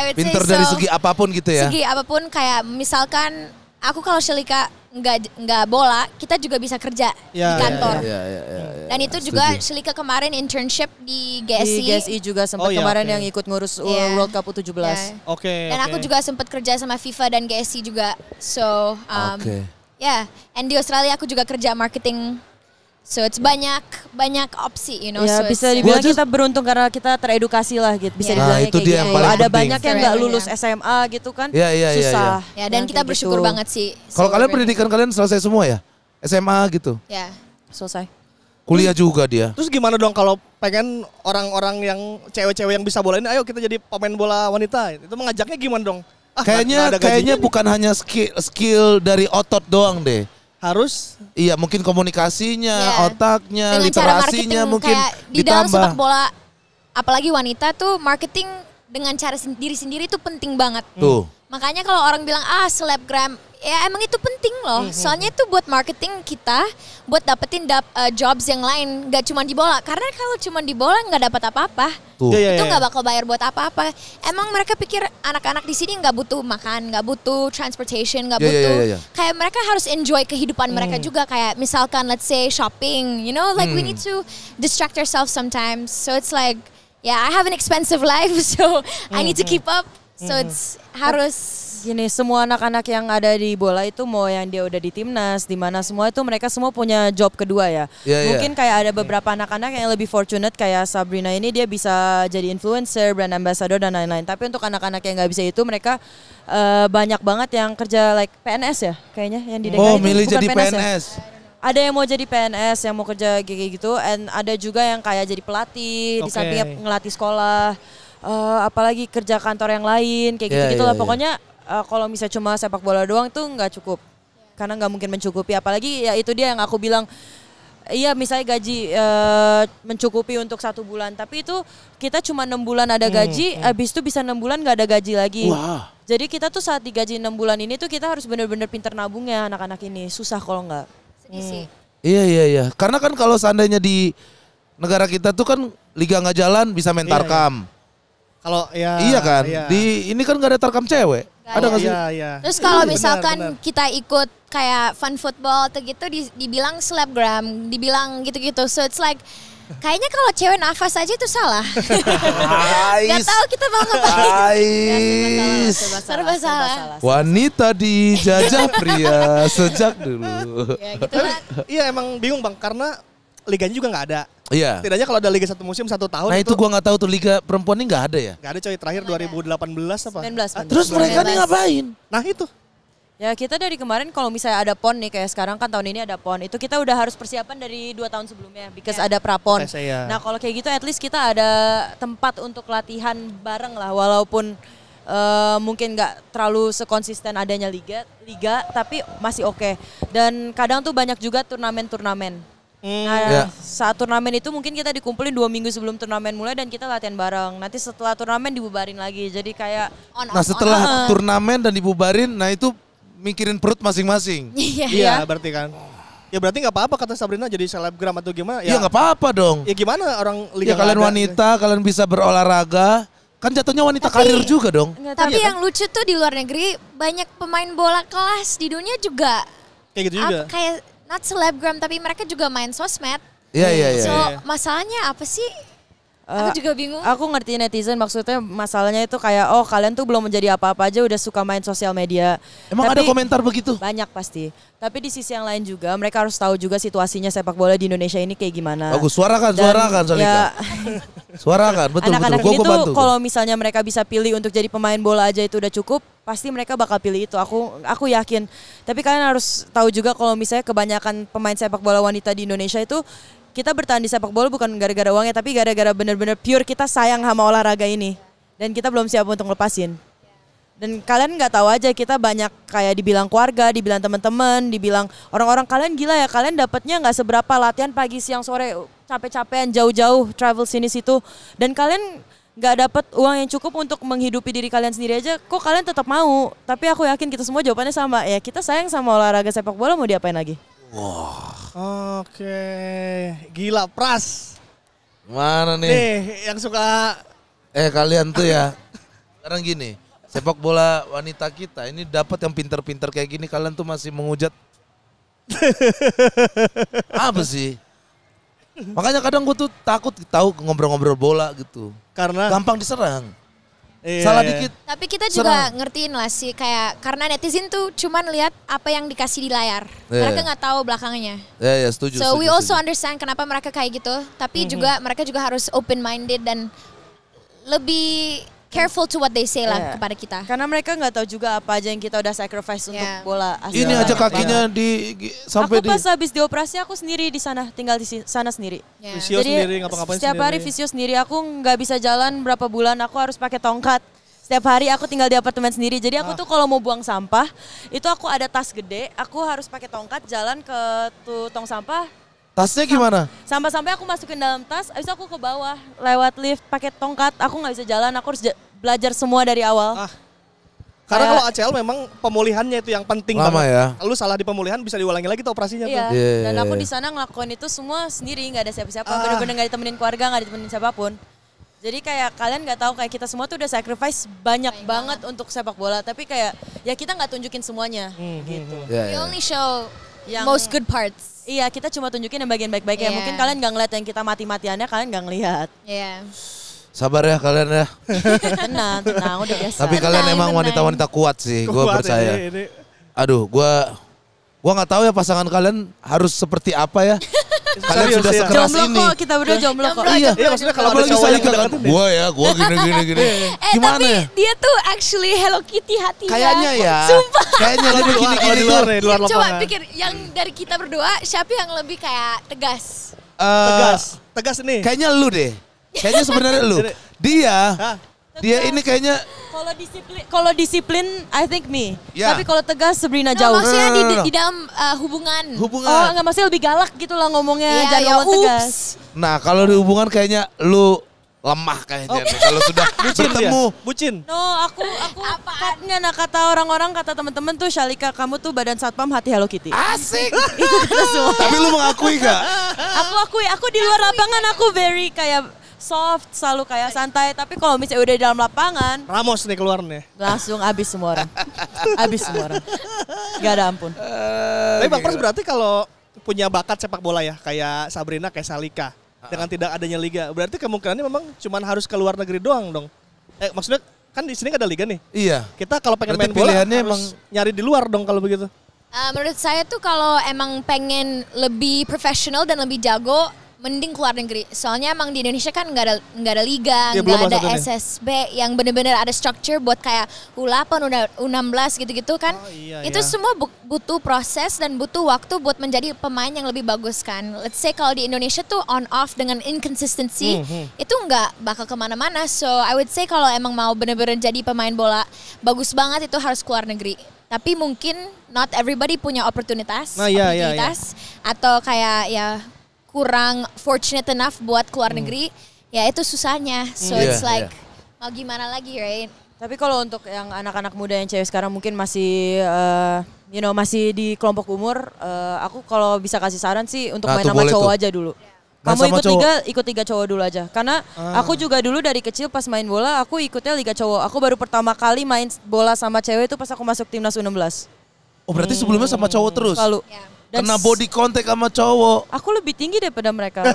would say Pinter dari so. segi apa pun gitu ya. Segi apa pun kayak misalkan aku kalau Shalika nggak nggak bola, kita juga bisa kerja Ya, di ya, kantor. Ya, ya, ya, ya. Dan itu Setuju. juga Shalika kemarin internship di di GSI. GSI juga sempat Oh, iya, kemarin oke. yang ikut ngurus Iya. World Cup U17 Ya. Oke. Dan aku oke. juga sempat kerja sama FIFA dan GSI juga. So, um, Oke. ya, and di Australia aku juga kerja marketing. So it's banyak banyak opsi, you know. ya so bisa dibilang kita beruntung karena kita teredukasi lah gitu bisa Ya. Nah, dibilangnya itu kayak dia gitu. yang paling ada banyak yang nggak lulus SMA gitu kan Iya, iya, iya, susah Ya, dan Yang kita bersyukur gitu. banget sih. Kalau So, kalian pendidikan kalian selesai semua ya? SMA gitu. Ya. selesai Kuliah juga dia. Terus gimana dong kalau pengen orang-orang yang cewek-cewek yang bisa bola ini, ayo kita jadi pemain bola wanita. Itu mengajaknya gimana dong? Ah, Kayaknya kayaknya nih. bukan hanya skill skill dari otot doang deh. harus Iya, mungkin komunikasinya, Ya. otaknya, Dengan literasinya mungkin kayak di dalam ditambah. sepak bola apalagi wanita tuh marketing dengan cara sendiri sendiri itu penting banget. Tuh. Makanya kalau orang bilang ah selebgram, ya emang itu penting loh. Soalnya itu buat marketing kita, buat dapetin dap, uh, jobs yang lain, gak cuma di bola. Karena kalau cuma di bola nggak dapat apa-apa. Tuh. Iya, iya, itu iya. nggak bakal bayar buat apa-apa. Emang mereka pikir anak-anak di sini nggak butuh makan, nggak butuh transportation, nggak Iya, iya, butuh. iya, iya. Kayak mereka harus enjoy kehidupan mereka juga. Kayak misalkan let's say shopping, you know, like we need to distract ourselves sometimes. So it's like, yeah, I have an expensive life, so I need to keep up. So it's harus Gini, semua anak-anak yang ada di bola itu mau yang dia udah di timnas, di mana semua itu mereka semua punya job kedua ya. Iya, iya. Mungkin kayak ada beberapa anak-anak yang lebih fortunate kayak Sabrina ini dia bisa jadi influencer, brand ambassador dan lain-lain. Tapi untuk anak-anak yang nggak bisa itu mereka eh, banyak banget yang kerja like PNS ya kayaknya yang di DKI Oh, milih bukan jadi ya? PNS. Ada yang mau jadi PNS, yang mau kerja kayak gitu, and ada juga yang kayak jadi pelatih, di Oke. sampingnya ngelatih sekolah, eh, apalagi kerja kantor yang lain, kayak Iya, gitu-gitu iya, lah. iya. Pokoknya eh, kalau misalnya cuma sepak bola doang tuh nggak cukup, karena nggak mungkin mencukupi. Apalagi ya itu dia yang aku bilang, iya misalnya gaji eh, mencukupi untuk satu bulan, tapi itu kita cuma enam bulan ada gaji, habis itu bisa enam bulan nggak ada gaji lagi. Wah. Jadi kita tuh saat digaji enam bulan ini tuh kita harus bener-bener pinter nabung ya anak-anak ini, susah kalau nggak. sih. Iya iya iya. Karena kan kalau seandainya di negara kita tuh kan liga nggak jalan bisa main Iya, tarkam. Kalau ya iya kan? iya. Di ini kan nggak ada tarkam cewek. Nggak ada nggak sih? Iya, iya. Terus kalau Benar, misalkan benar. kita ikut kayak fun football atau gitu di- dibilang selebgram, dibilang gitu-gitu. So it's like kayaknya kalau cewek nafas aja itu salah. Gak tahu kita mau ngapain. Serba salah. Wanita dijajah pria sejak dulu. Ya gitu. Iya emang bingung bang karena liganya juga nggak ada. Iya. Setidaknya kalau ada liga satu musim satu tahun Nah itu gua nggak tahu tuh liga perempuan ini nggak ada ya. nggak ada coy terakhir 2018 apa? 19, Ah, Terus mereka nih 19. ngapain? Nah itu. Ya kita dari kemarin kalau misalnya ada pon nih kayak sekarang kan tahun ini ada pon itu kita udah harus persiapan dari dua tahun sebelumnya because ada prapon. Nah kalau kayak gitu at least kita ada tempat untuk latihan bareng lah walaupun eh, mungkin nggak terlalu sekonsisten adanya liga liga tapi masih oke dan kadang tuh banyak juga turnamen-turnamen. Nah, Ya. saat turnamen itu mungkin kita dikumpulin dua minggu sebelum turnamen mulai dan kita latihan bareng. Nanti setelah turnamen dibubarin lagi. Jadi kayak On, Nah on, setelah off. turnamen dan dibubarin, nah itu mikirin perut masing-masing. Iya. Iya berarti kan. Ya berarti nggak apa-apa kata Sabrina jadi selebgram atau gimana? Iya nggak apa-apa dong. Ya gimana orang liga Ya kalian ada? wanita, kalian bisa berolahraga. Kan jatuhnya wanita karir juga dong. nggak Tapi yang lucu tuh di luar negeri banyak pemain bola kelas di dunia juga Kayak gitu juga. apa- kayak not selebgram tapi mereka juga main sosmed. Iya iya iya. So iya. masalahnya apa sih? Aku Eh, juga bingung. Aku ngerti netizen maksudnya masalahnya itu kayak oh kalian tuh belum menjadi apa-apa aja udah suka main sosial media. Emang ada Tapi- komentar begitu? Banyak pasti. Tapi di sisi yang lain juga mereka harus tahu juga situasinya sepak bola di Indonesia ini kayak gimana. Bagus, suarakan, Dan suarakan Solika. ya, Suarakan, betul anak-anak betul. tuh bantu. kalau misalnya mereka bisa pilih untuk jadi pemain bola aja itu udah cukup, pasti mereka bakal pilih itu. Aku aku yakin. Tapi kalian harus tahu juga kalau misalnya kebanyakan pemain sepak bola wanita di Indonesia itu kita bertahan di sepak bola bukan gara-gara uangnya, tapi gara-gara bener-bener pure kita sayang sama olahraga ini. Dan kita belum siap untuk lepasin. Dan kalian nggak tahu aja kita banyak kayak dibilang keluarga, dibilang teman-teman, dibilang orang-orang. Kalian gila ya kalian dapatnya nggak seberapa latihan pagi siang sore capek-capean jauh-jauh travel sini situ. Dan kalian nggak dapat uang yang cukup untuk menghidupi diri kalian sendiri aja. Kok kalian tetap mau? Tapi aku yakin kita semua jawabannya sama. Ya kita sayang sama olahraga sepak bola mau diapain lagi Oke, gila pras. Mana nih? Nih yang suka Eh kalian tuh ya. Sekarang gini, sepak bola wanita kita ini dapat yang pinter-pinter kayak gini kalian tuh masih menghujat. Apa sih? Makanya kadang gue tuh takut tahu ngobrol-ngobrol bola gitu. karena Gampang diserang. Iya, Salah iya. dikit. Tapi kita juga Serang. ngertiin lah sih kayak karena netizen tuh cuman lihat apa yang dikasih di layar. Iya. Mereka nggak tahu belakangnya. Ya ya setuju. So setuju, we also setuju. understand kenapa mereka kayak gitu. Tapi juga mereka juga harus open minded dan lebih careful to what they say lah Iya. kepada kita. karena mereka nggak tahu juga apa aja yang kita udah sacrifice untuk bola asli Ini aja kakinya di sampai aku di pas habis dioperasi aku sendiri di sana tinggal di sana sendiri Ya. Visio sendiri ngapa-ngapain setiap hari sendiri. visio sendiri aku nggak bisa jalan berapa bulan aku harus pakai tongkat setiap hari aku tinggal di apartemen sendiri jadi aku tuh kalau mau buang sampah itu aku ada tas gede aku harus pakai tongkat jalan ke tuh tong sampah tasnya gimana? sampah sampai aku masukin dalam tas habis aku ke bawah lewat lift pakai tongkat aku nggak bisa jalan aku harus ja- belajar semua dari awal. Ah. Karena kalau ACL memang pemulihannya itu yang penting Lama banget. ya. Lu salah di pemulihan bisa diulangi lagi tuh operasinya Iya. tuh. Iya. Dan aku di sana ngelakuin itu semua sendiri, nggak ada siapa-siapa. Ah. Bener-bener nggak ditemenin keluarga, nggak ditemenin siapa pun. Jadi kayak kalian nggak tahu kayak kita semua tuh udah sacrifice banyak banget untuk sepak bola. Tapi kayak ya kita nggak tunjukin semuanya Hmm, gitu. Ya, We ya. only show Yang- most good parts. Iya kita cuma tunjukin yang bagian baik-baiknya. Iya. Mungkin kalian nggak ngeliat yang kita mati-matiannya, kalian nggak ngelihat. Yeah. Sabar ya kalian ya. tenang, tenang, udah biasa. Tapi kalian Tenang, emang wanita-wanita kuat sih, gue percaya. ini, ini. Aduh, gue gua nggak tahu ya pasangan kalian harus seperti apa ya. kalian sudah sekeras jomblo ini. kok, kita berdua jomblo kok. Jomblo. Iya, Iya, maksudnya kalau ada cowok yang dia. gue ya, gue gini gini gini. Eh Gimana tapi ya? dia tuh actually Hello Kitty hatinya. Kayaknya ya. Sumpah. Kayaknya luar, gini kalau gini di luar tuh. nih, di luar Coba pikir yang dari kita berdua siapa yang lebih kayak tegas? Eh, Tegas, tegas nih. Kayaknya lu deh. Kayaknya sebenarnya lu. Dia, Hah? Dia ini kayaknya Kalau disiplin, kalau disiplin, I think me. Ya. Tapi kalau tegas Sabrina No, jauh. maksudnya No, no, di, no, no. di dalam uh, hubungan. hubungan. Oh nggak maksudnya lebih galak gitu lah ngomongnya, Iya, jangan ya, ngomong tegas. Nah, kalau di hubungan kayaknya lu lemah kayaknya nih. Kalau sudah Bucin dia. bertemu. Bucin. No, aku aku katanya nah kata orang-orang kata teman-teman tuh Shalika kamu tuh badan satpam hati Hello Kitty. Asik. Itu kata semua. Tapi lu mengakui gak? aku akui, aku di luar lapangan aku very kayak soft, selalu kayak santai. Tapi kalau misalnya udah di dalam lapangan, Ramos nih keluar nih. langsung abis semua orang. Abis semua orang. Gak ada ampun. Tapi Bang Pras berarti kalau punya bakat sepak bola ya, kayak Sabrina, kayak Salika, dengan tidak adanya liga, berarti kemungkinannya memang cuman harus ke luar negeri doang dong. Eh maksudnya kan di sini nggak ada liga nih. Iya. Kita kalau pengen Berarti main bola pilihannya harus emang- nyari di luar dong kalau begitu. Uh, menurut saya tuh kalau emang pengen lebih profesional dan lebih jago, mending keluar negeri. Soalnya emang di Indonesia kan nggak ada nggak ada liga, Iya, nggak belum ada. SSB yang bener-bener ada structure buat kayak U8, udah U16 gitu-gitu kan. Oh, iya, itu iya. semua bu- butuh proses dan butuh waktu buat menjadi pemain yang lebih bagus kan. Let's say kalau di Indonesia tuh on off dengan inconsistency, Hmm, itu nggak bakal ke mana-mana. So I would say kalau emang mau bener-bener jadi pemain bola bagus banget itu harus keluar negeri. Tapi mungkin not everybody punya opportunitas, Nah, iya, iya, opportunitas atau kayak ya kurang fortunate enough buat keluar negeri, ya itu susahnya. So Hmm. it's Iya, like iya. mau gimana lagi, right? Tapi kalau untuk yang anak-anak muda yang cewek sekarang mungkin masih eh, you know masih di kelompok umur, eh, aku kalau bisa kasih saran sih untuk Nah, main sama cowok tuh. aja dulu. Main Kamu ikut cowok. liga, ikut tiga cowok dulu aja. Karena aku juga dulu dari kecil pas main bola, aku ikutnya liga cowok. Aku baru pertama kali main bola sama cewek itu pas aku masuk timnas U16. Oh berarti sebelumnya sama cowok terus? Selalu. Ya. Dan Kena body contact sama cowok. Aku lebih tinggi daripada mereka.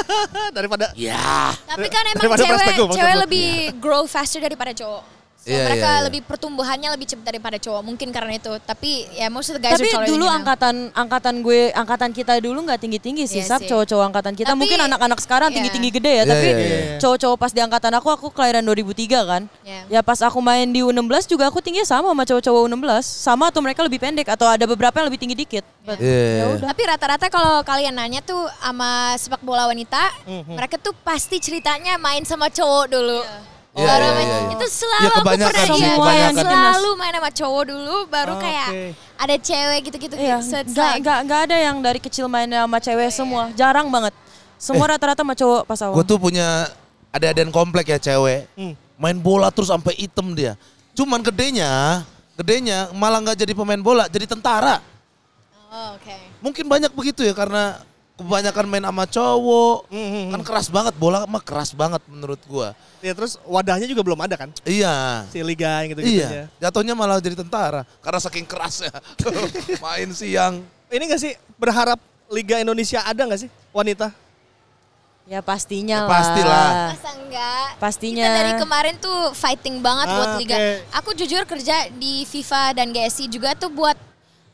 Daripada Ya. Tapi kan emang Daripada cewek cewek lu. lebih grow faster daripada cowok. So Iya, mereka iya, iya. lebih pertumbuhannya lebih cepat daripada cowok. Mungkin karena itu. Tapi ya most of the guys Tapi dulu than you now. angkatan angkatan gue, angkatan kita dulu nggak tinggi-tinggi sih, Iya Sab. sih. Cowok-cowok angkatan kita. Tapi- Mungkin anak-anak sekarang Iya. tinggi-tinggi gede ya, Iya, tapi iya, cowok-cowok pas di angkatan aku, aku kelahiran 2003 kan. Iya. Ya pas aku main di U16 juga aku tingginya sama sama cowok-cowok U16. Sama atau mereka lebih pendek atau ada beberapa yang lebih tinggi dikit. But- Iya. Tapi rata-rata kalau kalian nanya tuh sama sepak bola wanita, Mhm. mereka tuh pasti ceritanya main sama cowok dulu. Iya, Iya, iya, iya. Itu selalu Ya, aku pernah sih, iya, kebanyakan. kayak selalu main sama cowok dulu, baru Oke. kayak ada cewek gitu-gitu. Iya, like- nggak nggak ada yang dari kecil main sama cewek semua, jarang banget. Semua rata-rata sama cowok pas awal. Gue tuh punya adik-adikan komplek ya cewek. Hmm. Main bola terus sampai item dia. Cuman gedenya, gedenya malah nggak jadi pemain bola, jadi tentara. Oh, oke. Mungkin banyak begitu ya karena kebanyakan main sama cowok. Hmm, Kan keras banget bola mah keras banget menurut gua. ya terus wadahnya juga belum ada kan? Iya. Si liga yang gitu-gitu ya. Iya, jatuhnya malah jadi tentara karena saking kerasnya. Main siang. Ini gak sih berharap Liga Indonesia ada gak sih wanita? Ya pastinya Ya, lah. pastilah. Masa enggak? Pastinya. Kita dari kemarin tuh fighting banget Ah, buat liga. oke. Aku jujur kerja di FIFA dan GSI juga tuh buat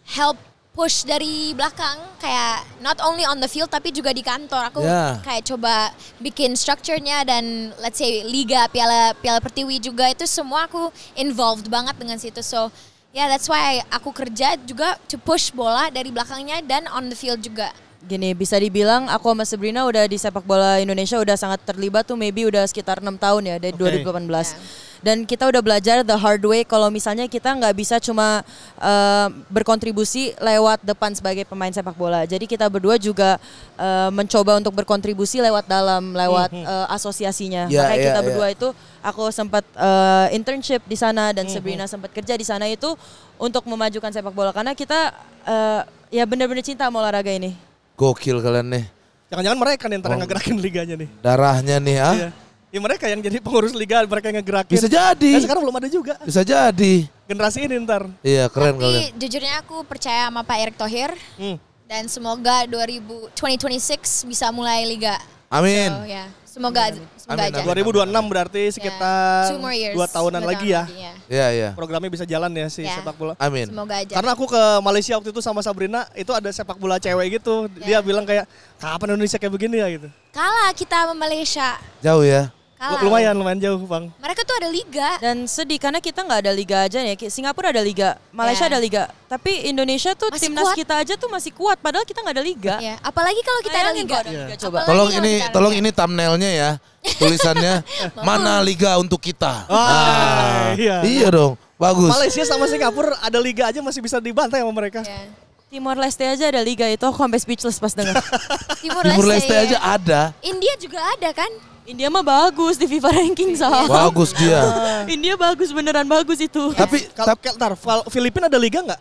help push dari belakang kayak not only on the field tapi juga di kantor. Aku Ya. kayak coba bikin structure-nya dan let's say liga, piala piala pertiwi juga itu semua aku involved banget dengan situ. So yeah, that's why aku kerja juga to push bola dari belakangnya dan on the field juga. gini bisa dibilang aku sama Sabrina udah di sepak bola Indonesia udah sangat terlibat tuh maybe udah sekitar enam tahun ya dari Oke. 2018 dan kita udah belajar the hard way kalau misalnya kita nggak bisa cuma eh, berkontribusi lewat depan sebagai pemain sepak bola jadi kita berdua juga eh, mencoba untuk berkontribusi lewat dalam lewat eh, asosiasinya Ya, makanya ya, kita ya. berdua itu aku sempat eh, internship di sana dan Sabrina sempat kerja di sana itu untuk memajukan sepak bola karena kita eh, ya benar-benar cinta sama olahraga ini Gokil kalian nih. Jangan-jangan mereka nih yang Oh. ngegerakin liganya nih. Darahnya nih ah. Iya. Ya mereka yang jadi pengurus liga, mereka yang ngegerakin. Bisa jadi. Kan sekarang belum ada juga. Bisa jadi. Generasi ini ntar. Iya, keren Tapi kalian. jujurnya aku percaya sama Pak Erick Thohir Hmm. dan semoga 2000 2026 bisa mulai liga. Amin. So, ya, semoga semoga Amin, aja. amin. 2026 berarti Ya, sekitar years. dua tahunan Dua lagi tahun ya. Iya, iya. Programnya bisa jalan ya si Ya. sepak bola. Amin. Semoga aja. Karena aku ke Malaysia waktu itu sama Sabrina, itu ada sepak bola cewek gitu. Dia Ya. bilang kayak, kapan Indonesia kayak begini ya gitu. Kalah kita sama Malaysia. Jauh ya. Kalah. Lumayan, lumayan jauh bang. Mereka tuh ada liga. dan sedih karena kita nggak ada liga aja ya Ki- Singapura ada liga Malaysia Ya. ada liga tapi Indonesia tuh Masih timnas kuat. kita aja tuh masih kuat padahal kita nggak ada liga Ya, apalagi kalau kita ada Bayangin liga. ada liga, coba. Apalagi Tolong ini ada tolong liga. ini thumbnailnya ya. Tulisannya mana liga untuk kita. Ah, iya. Iya dong. Bagus. Malaysia sama Singapura ada liga aja masih bisa dibantai sama mereka. Ya. Timor Leste aja ada liga itu aku sampai speechless pas dengar Timur, Timur Leste ya. aja ada. India juga ada kan? India mah bagus di FIFA ranking sah Bagus dia. India bagus beneran bagus itu Tapi Kalau tapi ntar Filipina ada liga nggak?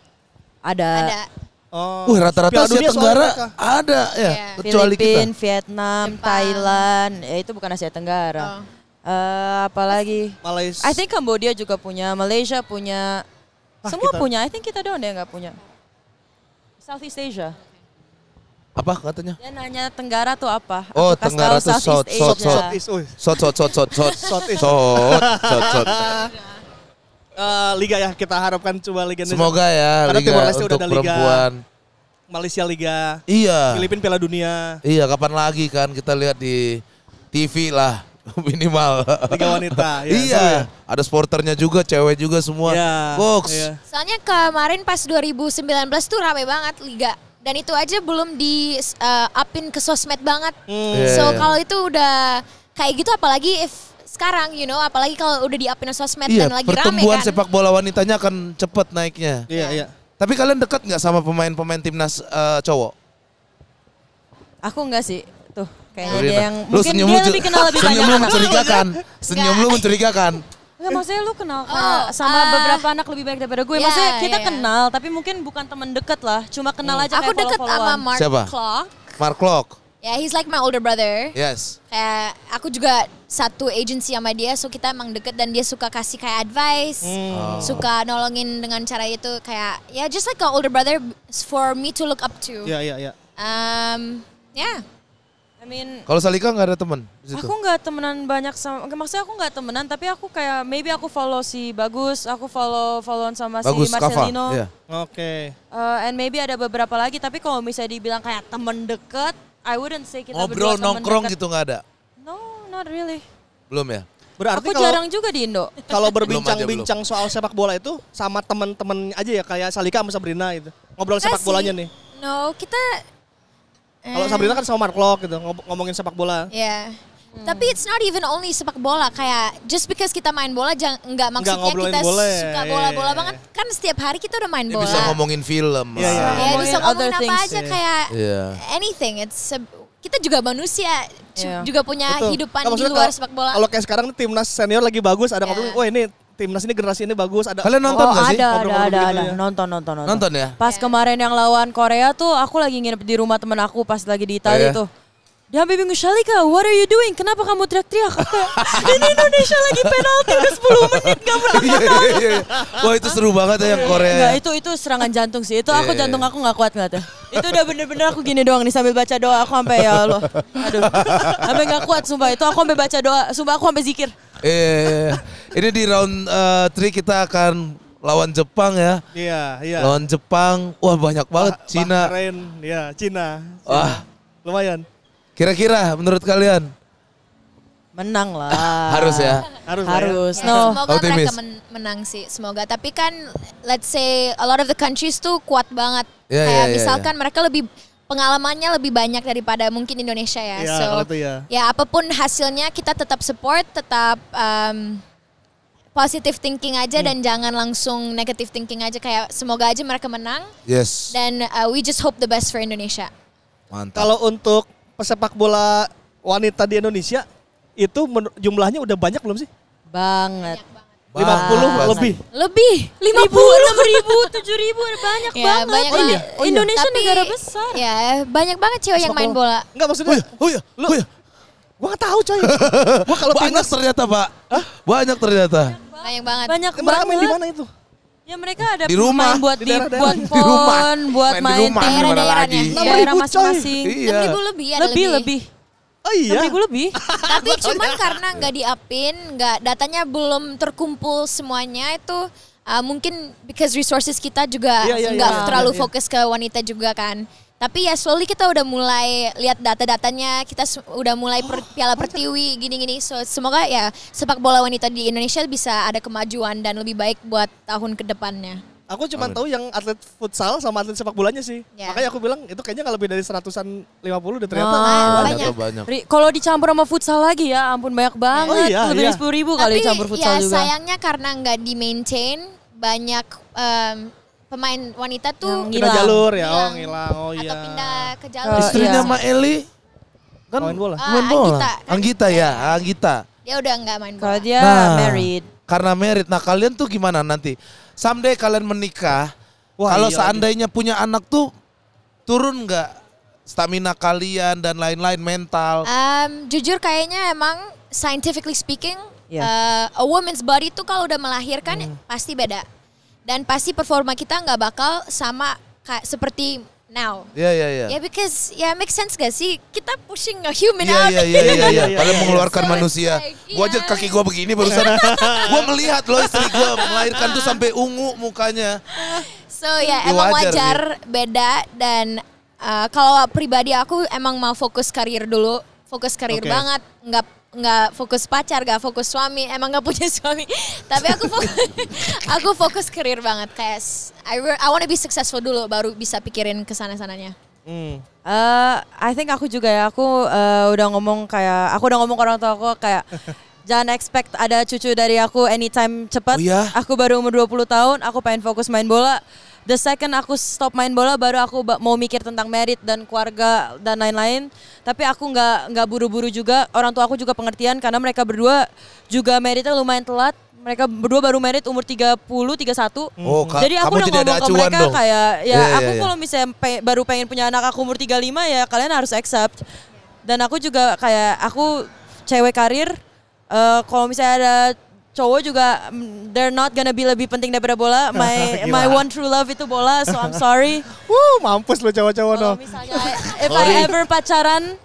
ada, Ada. Oh, Wah rata-rata Asia Tenggara ada ya, Iya. kecuali kita. Filipina, Vietnam, Jepang. Thailand, ya itu bukan Asia Tenggara. Oh. Eh, apalagi? Malaysia. I think Cambodia juga punya, Malaysia punya, Ah, semua kita- punya. I think kita doang deh yang nggak punya. Southeast Asia. Apa katanya? Dia nanya Tenggara tuh apa? Oh, Aku Tenggara tuh South, South, Asia. South. Sot sot Southeast. sot sot sot sot. Eh, liga ya kita harapkan coba liga Indonesia. Semoga ya Karena liga Timor Leste udah untuk ada liga. perempuan. Malaysia liga, Iya. Filipina Piala Dunia, Iya, kapan lagi kan kita lihat di TV lah minimal. Liga wanita. ya, iya, seru ya. ada sporternya juga, cewek juga semua. Iya, Box. iya. Soalnya kemarin pas 2019 tuh rame banget liga. Dan itu aja belum di uh, upin ke sosmed banget. Hmm. So kalau itu udah kayak gitu apalagi if sekarang you know apalagi kalau udah di upin ke sosmed Iya, dan lagi rame pertumbuhan kan. sepak bola wanitanya akan cepet naiknya. Iya, iya. Tapi kalian dekat nggak sama pemain-pemain timnas eh, cowok? Aku enggak sih. Tuh, kayaknya Rina. dia yang Lu mungkin senyum dia lu, lebih kenal lebih senyum banyak lu anak. mencurigakan. Senyum lu mencurigakan. Enggak maksudnya lu kenal Oh, kenal sama ah. beberapa anak lebih baik daripada gue. Iya, Maksudnya kita iya. kenal tapi mungkin bukan teman dekat lah. Cuma kenal aja Aku kayak deket sama. Mark Siapa? Clark. Mark Locke. Ya, he's like my older brother. Yes. Kayak aku juga satu agency sama dia, so kita emang deket dan dia suka kasih kayak advice, Oh. suka nolongin dengan cara itu kayak ya just like a older brother for me to look up to. Iya, iya, iya. Um, ya. I mean, Kalau Salika nggak ada teman di situ? Aku nggak temenan banyak sama, maksudnya aku nggak temenan, tapi aku kayak maybe aku follow si Bagus, aku follow followan sama Bagus si. Marcelino, Iya. Oke. Uh, and maybe ada beberapa lagi. Tapi kalau misalnya dibilang kayak temen deket, I wouldn't say kita Ngobrol berdua temen nongkrong deket. gitu nggak ada? No, not really. Belum ya? Berarti aku kalau jarang juga di Indo. kalau berbincang-bincang soal sepak bola itu sama temen-temen aja ya kayak Salika sama Sabrina itu. Ngobrol Enggak sepak bolanya nih. No, kita Kalau eh, Sabrina kan sama Mark Locke gitu ngomongin sepak bola. Ya. Tapi it's not even only sepak bola kayak just because kita main bola jangan nggak maksudnya ngobrolin kita bola ya, suka iya, bola-bola iya, banget kan setiap hari kita udah main bola. bisa ngomongin film. Iya, iya. lah. Ya Ngomongin bisa ngomongin other apa things, aja iya. kayak Iya. anything. It's a- kita juga manusia Iya. juga punya Betul. hidupan Nah, di luar kalau- sepak bola. Kalau kayak sekarang nih timnas senior lagi bagus, ada Ya. ngomongin, wah ini timnas ini generasi ini bagus, ada Kalian nonton oh, nggak sih? ada, ada, ada, gitu ada. ya. Nonton, nonton, nonton. Nonton ya? Pas kemarin yang lawan Korea tuh, aku lagi nginep di rumah temen aku pas lagi di Oh, Italia iya? tuh. Dia sampai bingung, Shalika, what are you doing? Kenapa kamu teriak-teriak? Ini Indonesia lagi penalti udah 10 menit gak menang. Iya, iya, iya, iya. Wah itu seru banget ya yang Korea. Enggak, itu itu serangan jantung sih. Itu aku Iya, jantung iya. aku nggak kuat ngeliatnya. Itu udah bener-bener aku gini doang nih sambil baca doa aku sampai ya Allah. Aduh. Sampai nggak kuat sumpah. Itu aku sampai baca doa, sumpah aku sampai zikir. Eh, ini di round 3 kita akan lawan Jepang ya. Iya, iya. Lawan Jepang, wah banyak banget. Bah- Cina. Bahrain, ya Cina. Wah, Lumayan. kira-kira menurut kalian Menang lah. harus ya? Harus. ya. Harus. Ya, No. semoga Optimis. mereka men- menang sih, semoga. Tapi kan let's say a lot of the countries tuh kuat banget. Iya, kayak iya, iya, misalkan mereka lebih pengalamannya lebih banyak daripada mungkin Indonesia ya. Iya, so itu ya. apa pun hasilnya kita tetap support, tetap um, positive thinking aja Hmm. dan jangan langsung negative thinking aja kayak semoga aja mereka menang Yes. dan uh, we just hope the best for Indonesia. Mantap. Kalau untuk pesepak bola wanita di Indonesia itu jumlahnya udah banyak belum sih? Banget. 50 Banget. lebih. Lebih 50 Ribu, enam ribu, tujuh ribu, banyak Ya, banget. banyak Oh iya, oh iya. Indonesia Tapi, negara besar. Ya, banyak banget cewek yang main bola. Enggak Oh maksudnya. iya, oh iya, Lu- oh iya. Gua gak tahu coy. Gua kalau Banyak ternyata, Pak. Banyak ternyata. Banyak banget. Banyak mereka main banget. di mana itu? Ya mereka ada Di rumah. main buat Di di, daerah-daerah. buat Di rumah. pon, buat Main di main rumah, di gimana daerah-daerahnya. lagi? Iya. Enam daerah masing-masing. Iya. 6 ribu lebih ada Lebih, lebih. Oh iya. Ribu lebih. Tapi cuman karena nggak diapin, nggak datanya belum terkumpul semuanya itu uh, mungkin because resources kita juga Iya, iya, nggak iya, terlalu iya, iya. fokus ke wanita juga kan. Tapi ya slowly kita udah mulai lihat data-datanya, kita udah mulai per- piala pertiwi gini-gini. So semoga ya sepak bola wanita di Indonesia bisa ada kemajuan dan lebih baik buat tahun ke depannya. Aku cuma tahu yang atlet futsal sama atlet sepak bolanya sih. Ya. Makanya aku bilang itu kayaknya nggak lebih dari seratusan 50 deh ternyata. Ah, banyak. Banyak, banyak. Kalau dicampur sama futsal lagi ya, ampun banyak banget. Oh iya, lebih iya. dari sepuluh ribu kali dicampur futsal ya juga. sayangnya karena nggak di maintain banyak um, pemain wanita tuh Yang Pindah jalur ya, oh Ngilang. ngilang. Oh iya. atau pindah ke Oh, jalur. Istrinya iya. Ma Eli kan Main bola. Ah, main bola. Anggita. Anggita ya, Anggita. Dia udah nggak main Kalau bola. dia Nah. married. Karena merit. Nah, kalian tuh gimana nanti? Someday kalian menikah, Wah, kalau iya seandainya punya anak tuh turun nggak stamina kalian dan lain-lain mental? Um, jujur kayaknya emang scientifically speaking, Iya. uh, a woman's body tuh kalau udah melahirkan Hmm. pasti beda. Dan pasti performa kita nggak bakal sama kayak seperti now. Iya, iya, iya. Ya because ya make sense gak sih kita pushing a human Iya out. iya iya iya iya. Kalian mengeluarkan So manusia. like, Gua aja kaki gua begini barusan. gua melihat loh istri gua melahirkan tuh sampai ungu mukanya. So ya Ya, emang wajar wajar beda dan uh, kalau pribadi aku emang mau fokus karir dulu, fokus karir Oke. banget, nggak nggak fokus pacar, nggak fokus suami, emang nggak punya suami. Tapi aku fokus, aku fokus karir banget kayak I, I wanna be successful dulu baru bisa pikirin ke sana sananya. Hmm. Eh, I think aku juga ya, aku eh, udah ngomong kayak, aku udah ngomong ke orang tua aku kayak, jangan expect ada cucu dari aku anytime cepat. Oh iya? Aku baru umur 20 tahun, aku pengen fokus main bola. The second aku stop main bola, baru aku mau mikir tentang merit dan keluarga dan lain-lain. Tapi aku nggak nggak buru-buru juga. Orang tua aku juga pengertian karena mereka berdua juga meritnya lumayan telat. Mereka berdua baru merit umur 30, 31. Oh, ka- Jadi aku udah ngomong ke mereka dong. kayak ya Iya, iya, aku iya. kalau misalnya pe- baru pengen punya anak aku umur 35 ya kalian harus accept. Dan aku juga kayak aku cewek karir eh, kalau misalnya ada cowok juga mm, they're not gonna be lebih penting daripada bola. My Gila. my one true love itu bola, so I'm sorry. Wuh, mampus lu cowok-cowok no. Misalnya if I ever pacaran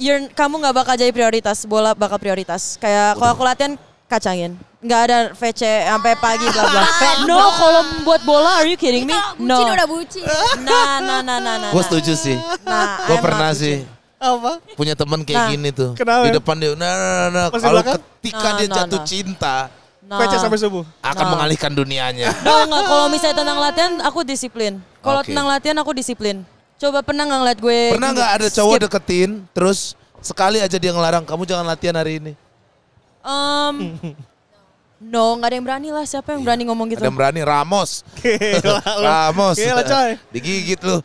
you're, kamu nggak bakal jadi prioritas, bola bakal prioritas. Kayak kalau aku latihan kacangin. Nggak ada VC sampai pagi bla bla. No, kalau buat bola are you kidding me? No. bucin udah bucin. Nah, nah, nah, nah, nah. Gua nah. setuju sih. Nah, Gua I'm pernah sih Apa? punya teman kayak Nah, gini tuh. kenapa? Di depan dia, nah, nah, nah. Di Kalau ketika Nah, dia nah, jatuh nah. cinta, Nah. PC sampai subuh. akan Nah. mengalihkan dunianya. Enggak. Kalau misalnya tentang latihan, aku disiplin. Kalau Oke. tentang latihan, aku disiplin. Coba pernah nggak ngeliat gue? Pernah nggak ada cowok skip? deketin, terus sekali aja dia ngelarang kamu jangan latihan hari ini. Um, no, nggak ada yang berani lah. Siapa yang berani ngomong gitu? Ada yang berani Ramos. Gila. Ramos. Gila coy. Digigit lu.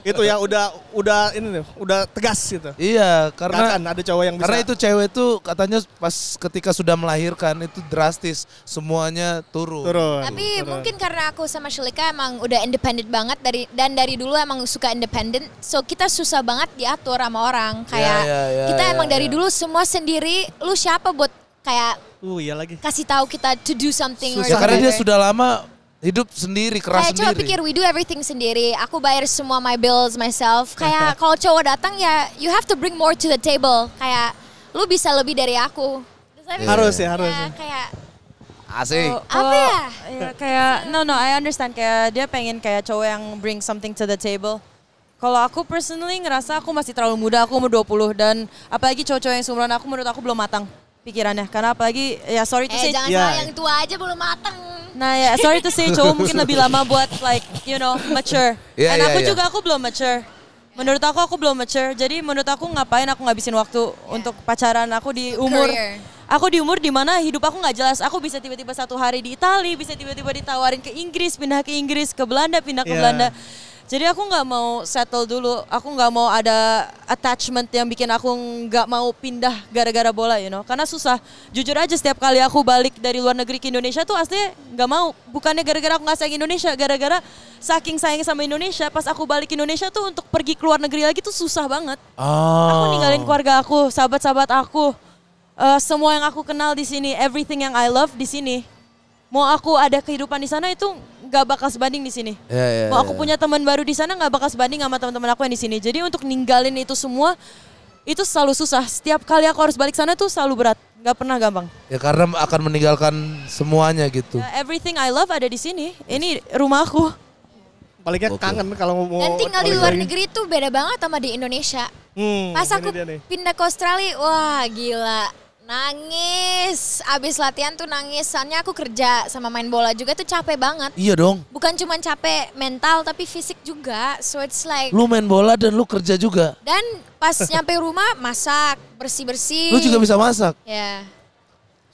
Itu ya udah udah ini nih, udah tegas gitu. iya, karena akan ada cowok yang bisa. karena itu cewek tuh katanya pas ketika sudah melahirkan itu drastis, semuanya turun. turun. Tapi turun. mungkin karena aku sama Shalika emang udah independent banget dari dan dari dulu emang suka independent. So kita susah banget diatur sama orang. Kayak ya, ya, kita ya, emang dari ya. dulu semua sendiri. Lu siapa buat kayak Uh, iya lagi. kasih tahu kita to do something or Ya karena dia sudah lama hidup sendiri, keras Kayak coba sendiri. pikir we do everything sendiri. Aku bayar semua my bills myself. Kayak kalau cowok datang ya you have to bring more to the table. Kayak lu bisa lebih dari aku. Tapi- Harus ya, harus. Ya, kayak Asik. Kalau- Apa ya? ya, kayak no no I understand kayak dia pengen kayak cowok yang bring something to the table. Kalau aku personally ngerasa aku masih terlalu muda, aku umur 20 dan apalagi cowok-cowok yang seumuran aku menurut aku belum matang. Pikirannya. Karena apalagi ya sorry to Eh say jangan Ya. salah yang tua aja belum mateng. Nah ya sorry to say cowok mungkin lebih lama buat like you know mature. Iya, Dan iya, aku iya. juga aku belum mature. Menurut aku aku belum mature. Jadi menurut aku ngapain aku ngabisin waktu untuk pacaran aku di umur Career. aku di umur di mana hidup aku nggak jelas. Aku bisa tiba-tiba satu hari di Italia, bisa tiba-tiba ditawarin ke Inggris, pindah ke Inggris, ke Belanda, pindah ke Iya. Belanda. Jadi aku nggak mau settle dulu. Aku nggak mau ada attachment yang bikin aku nggak mau pindah gara-gara bola, you know. Karena susah. Jujur aja setiap kali aku balik dari luar negeri ke Indonesia tuh aslinya nggak mau. Bukannya gara-gara aku nggak sayang Indonesia, gara-gara saking sayang sama Indonesia. Pas aku balik ke Indonesia tuh untuk pergi ke luar negeri lagi tuh susah banget. Aku Oh. ninggalin keluarga aku, sahabat-sahabat aku, eh, semua yang aku kenal di sini, everything yang I love di sini. Mau aku ada kehidupan di sana itu nggak bakal sebanding di sini. Ya, ya, Mau aku ya. punya teman baru di sana nggak bakal sebanding sama teman-teman aku yang di sini. Jadi untuk ninggalin itu semua itu selalu susah. Setiap kali aku harus balik sana tuh selalu berat, nggak pernah gampang. Ya karena akan meninggalkan semuanya gitu. Ya, everything I love ada di sini. Ini rumahku. Palingnya Oke. kangen kalau mau Dan tinggal di luar negeri tuh beda banget sama di Indonesia. Hmm, Pas aku pindah ke Australia, wah gila. Nangis, abis latihan tuh nangis. Soalnya aku kerja sama main bola juga tuh capek banget. Iya dong. Bukan cuma capek mental tapi fisik juga. So it's like Lu main bola dan lu kerja juga. dan pas nyampe rumah masak, bersih-bersih. Lu juga bisa masak. Ya.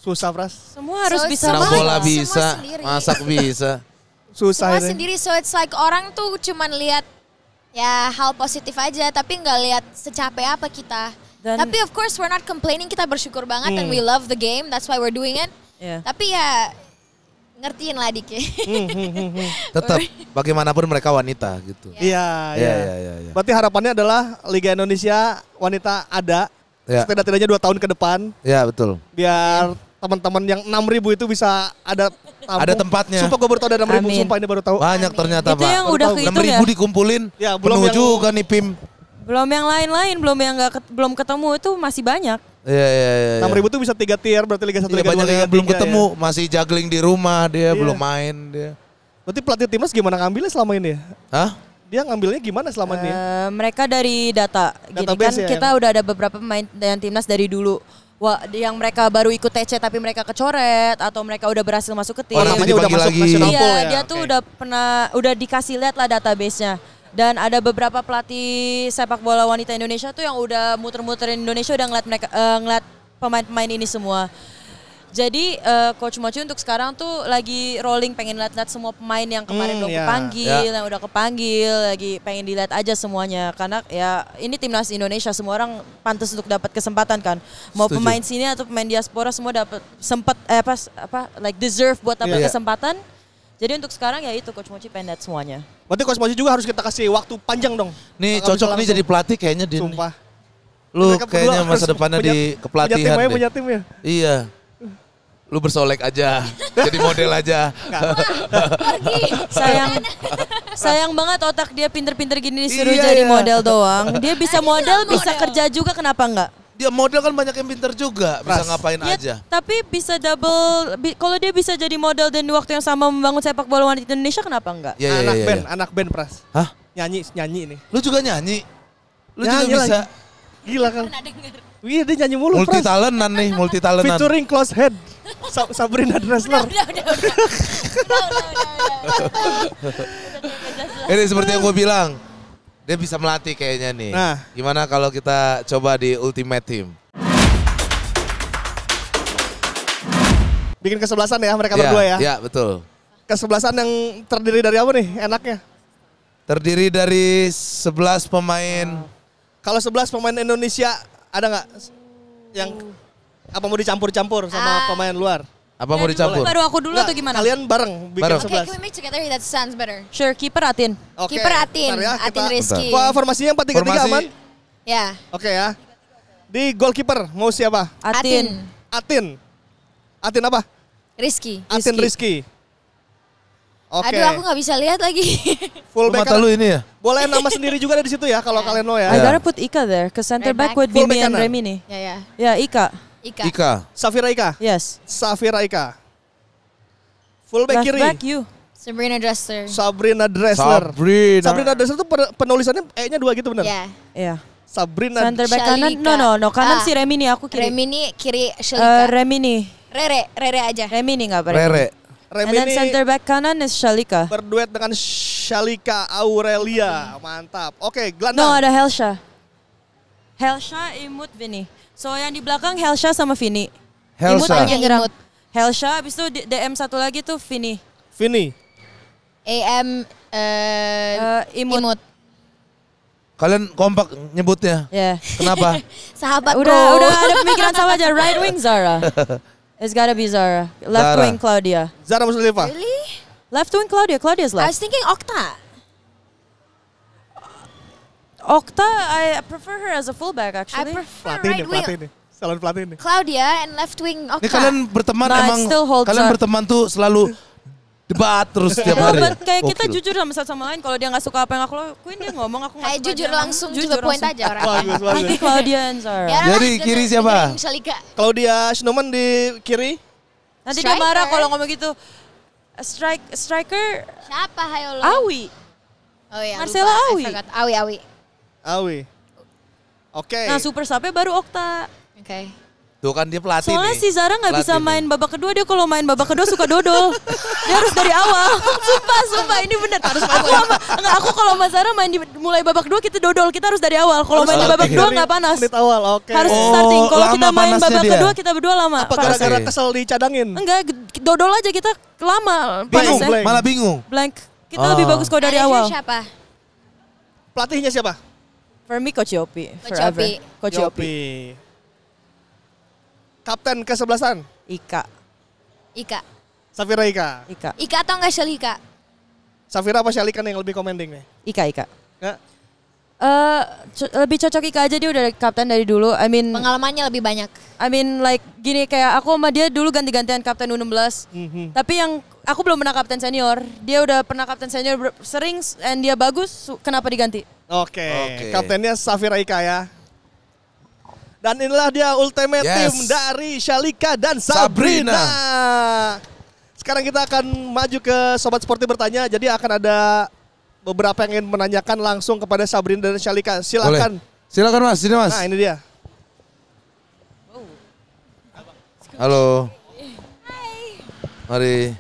Susah, Pras. Semua harus So, bisa masak. bola bisa, masak bisa. Susah Semua ini. sendiri so it's like orang tuh cuman lihat ya hal positif aja tapi nggak lihat secapek apa kita. Dan- tapi of course we're not complaining, kita bersyukur banget Hmm. and we love the game, that's why we're doing it. Iya. Tapi ya ngertiin lah dikit. Hmm, Tetap bagaimanapun mereka wanita gitu. Iya, Iya, iya. iya, iya, iya. Berarti harapannya adalah Liga Indonesia wanita ada Ya. setidak-tidaknya dua tahun ke depan Ya betul. biar teman-teman yang 6000 itu bisa ada tampung. Ada tempatnya. Sumpah gue baru tahu ada 6000, Amin. sumpah ini baru tahu. Banyak ternyata Itu pak. yang Baru udah tahu. kehitung ya. 6000 dikumpulin. Ya, belum penuh yang- juga nih Pim. Belum yang lain-lain, belum yang nggak belum ketemu itu masih banyak. Iya iya iya. iya. 6000 itu bisa tiga tier berarti Liga 1 Iya, Liga 2 banyak Liga belum 3 ketemu, ya. masih juggling di rumah dia, Iya. belum main dia. Berarti pelatih timnas gimana ngambilnya selama ini ya? Hah? Dia ngambilnya gimana selama ini? ya? Eh, mereka dari data. Gini kan Database ya, kita udah ada beberapa pemain dan timnas dari dulu. Wah, yang mereka baru ikut TC tapi mereka kecoret atau mereka udah berhasil masuk ke tim. Oh, namanya udah masuk lagi. nasional Iya, ya? dia tuh udah pernah udah dikasih lihat lah database-nya. Dan ada beberapa pelatih sepak bola wanita Indonesia tuh yang udah muter-muterin Indonesia udah ngeliat mereka eh, ngeliat pemain-pemain ini semua. Jadi eh, coach Mochi untuk sekarang tuh lagi rolling pengen lihat-lihat semua pemain yang kemarin Hmm, belum ya. kepanggil, Ya. yang udah kepanggil, lagi pengen dilihat aja semuanya karena ya ini timnas Indonesia semua orang pantas untuk dapat kesempatan kan. Mau Setuju. pemain sini atau pemain diaspora semua dapat sempat eh apa apa like deserve buat dapat Iya. kesempatan. Jadi untuk sekarang ya itu coach Mochi lihat semuanya. Berarti Coach Moji juga harus kita kasih waktu panjang dong. Nih cocok nih jadi pelatih kayaknya dia. nih. Sumpah. Lu Mereka kayaknya masa depannya punya- di Punya kepelatihan tim aja, deh. punya tim ya. Iya. Lu bersolek aja, jadi model aja. Sayang sayang banget otak dia pinter-pinter gini disuruh Iya, jadi iya. model doang. Dia bisa model, bisa model. kerja juga kenapa enggak? Dia model kan banyak yang pinter juga, bisa ngapain Ya, aja. tapi bisa double bi- kalau dia bisa jadi model dan di waktu yang sama membangun sepak bola wanita Indonesia kenapa enggak? Iya iya anak iya. band, iya. anak band Pras. Hah? Nyanyi, nyanyi ini. Lu juga nyanyi? Lu Nyanyi juga bisa lagi. Gila kan. Iya dia nyanyi mulu multi Pras. talentan nih, multi talentan. Featuring Close Head. Sa- Sabrina Dressler. udah, udah, udah. Udah, udah, udah, udah. Ini seperti yang gue bilang, dia bisa melatih kayaknya nih. Nah. Gimana kalau kita coba di Ultimate Team? Bikin kesebelasan ya mereka Ya, berdua ya. Ya betul. Kesebelasan yang terdiri dari apa nih enaknya? Terdiri dari 11 pemain. Kalau 11 pemain Indonesia ada nggak yang apa mau dicampur-campur sama Ah. pemain luar? Apa mau dicampur? Baru aku dulu Nggak, atau gimana? Kalian bareng bikin Bareng. Okay, 11. can we make together? That sounds better. Sure, kiper Atin. Oke, Kiper Atin, bentar ya, Atin Rizky. Wah, formasinya 4-3-3 Formasi aman? Ya, Oke ya. Di goalkeeper mau siapa? Atin. Atin. Atin apa? Rizky. Atin Rizky. Oke. Aduh, aku nggak bisa lihat lagi. Full back mata lu ini ya? Boleh nama sendiri juga ada di situ ya kalau kalian mau I ya. Ya. gotta put Ika there, ke center Right back back. Full Bimi back and. Remy nih. ya, ya. Ya, Ika. Ika. Ika. Safira Ika. Yes. Safira Ika. Full back Left kiri. back you. Sabrina Dressler. Sabrina Dressler. Sabrina. Sabrina Dressler itu pen- penulisannya E-nya dua gitu benar? Ya. Ya. Sabrina. Center back kanan, no no no kanan Ah. si Remini aku kiri. Remini kiri Eh, Shalika. Remini, Rere, Rere aja. Remini nggak apa? Rere. And then Remini center back kanan is Shalika. berduet dengan Shalika Aurelia. Mantap. Oke, No gelandang. ada Helsha. Helsha, Imut, Vini. So yang di belakang Helsha sama Vini. Imut nyerang. Imut. Helsha, abis itu DM satu lagi tuh Vini. Vini. AM eh Eh, Imut. Imut. Kalian kompak nyebutnya. Yeah. Kenapa? Sahabat udah bro. udah ada pemikiran sama aja. Right wing Zara. It's gotta be Zara. Left Zara. wing Claudia. Zara Muslifa. Really? Left wing Claudia. Claudia's I left. was thinking Okta. Okta, I prefer her as a fullback I actually. prefer Pelatih nih, right wing. pelatih nih. Salon pelatih nih. Claudia and left wing Okta. Ini kalian berteman Nah, emang kalian up. berteman tuh selalu debat terus setiap No, hari. but kayak kita Gokil. jujur sama satu sama lain. Kalau dia nggak suka apa yang aku lakuin, dia ngomong aku nggak Kayak suka. jujur dia langsung Jujur juga point langsung. aja orang. Bagus, bagus. Nanti Claudia and Zara. Ya, Jadi kiri siapa? Claudia Schnoman di kiri. Nanti dia marah kalau ngomong gitu. Strike striker Siapa hayo lo? Awi. Oh iya, Marcella lupa. I Awi. Awi, Awi. Awi. Oke. Nah, super sape baru Okta. Oke. Tuh kan dia pelatih Soalnya nih. si Zara nggak bisa main babak kedua. Dia kalau main babak kedua suka dodol. dia harus dari awal. sumpah, sumpah ini bener. Harus aku sama, enggak, aku kalau sama Zara main di mulai babak kedua kita dodol. Kita harus dari awal. Kalau main di babak kedua nggak panas. Menit awal, oke. Harus Oh, starting. Kalau kita main babak dia. kedua kita berdua lama. Apa panas. gara-gara kesel dicadangin? Enggak, dodol aja kita lama. Bingung, panasnya. blank. malah bingung. Blank. Kita Oh. lebih bagus kalau dari awal. siapa? Pelatihnya siapa? For me, Coach Yopi. Coach Forever. Yopi. Coach Yopi. Yopi. Kapten kesebelasan, Ika. Ika. Safira Ika. Ika. Ika atau enggak Shalika? Safira apa Shalika nih yang lebih commanding nih? Ika, Ika. Nggak? Eh, co- lebih cocok Ika aja dia udah kapten dari dulu. I mean, Pengalamannya lebih banyak. I mean like gini kayak aku sama dia dulu ganti-gantian kapten U16. Mhm. Tapi yang aku belum pernah kapten senior. Dia udah pernah kapten senior sering and dia bagus. Kenapa diganti? Oke, Oke. kaptennya Safira Ika ya. Dan inilah dia ultimate Yes. team dari Shalika dan Sabrina. Sabrina. Sekarang kita akan maju ke Sobat Sporty bertanya. Jadi akan ada beberapa yang ingin menanyakan langsung kepada Sabrina dan Shalika. Silakan. Boleh. Silakan Mas, sini Mas. Nah ini dia. Halo. Mari.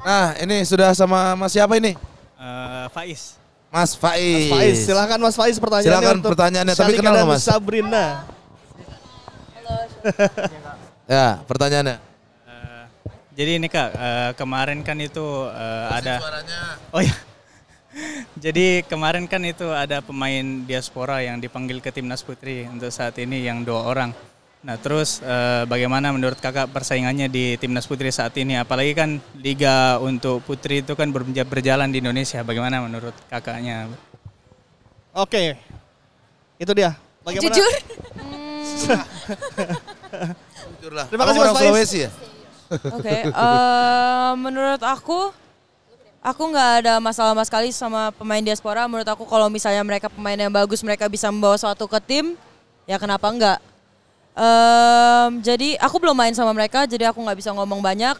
Nah, ini sudah sama Mas siapa ini? Eh, Faiz. Mas Faiz. Faiz, silakan Mas Faiz pertanyaannya Silakan untuk pertanyaannya, tapi kenal nggak, Mas? Sabrina. Ya, pertanyaannya. Eh, jadi ini kak, eh, kemarin kan itu eh, ada. Oh ya. Jadi kemarin kan itu ada pemain diaspora yang dipanggil ke timnas putri untuk saat ini yang dua orang. Nah terus eh, bagaimana menurut kakak persaingannya di timnas putri saat ini? Apalagi kan liga untuk putri itu kan berja- berjalan di Indonesia. Bagaimana menurut kakaknya? Oke, itu dia. Bagaimana? Jujur. Jujur lah. Terima kasih, Mas. Sulawesi ya? Oke, eh, menurut aku, aku nggak ada masalah sama sekali sama pemain diaspora. Menurut aku kalau misalnya mereka pemain yang bagus, mereka bisa membawa suatu ke tim, ya kenapa enggak? Em, jadi aku belum main sama mereka, jadi aku nggak bisa ngomong banyak.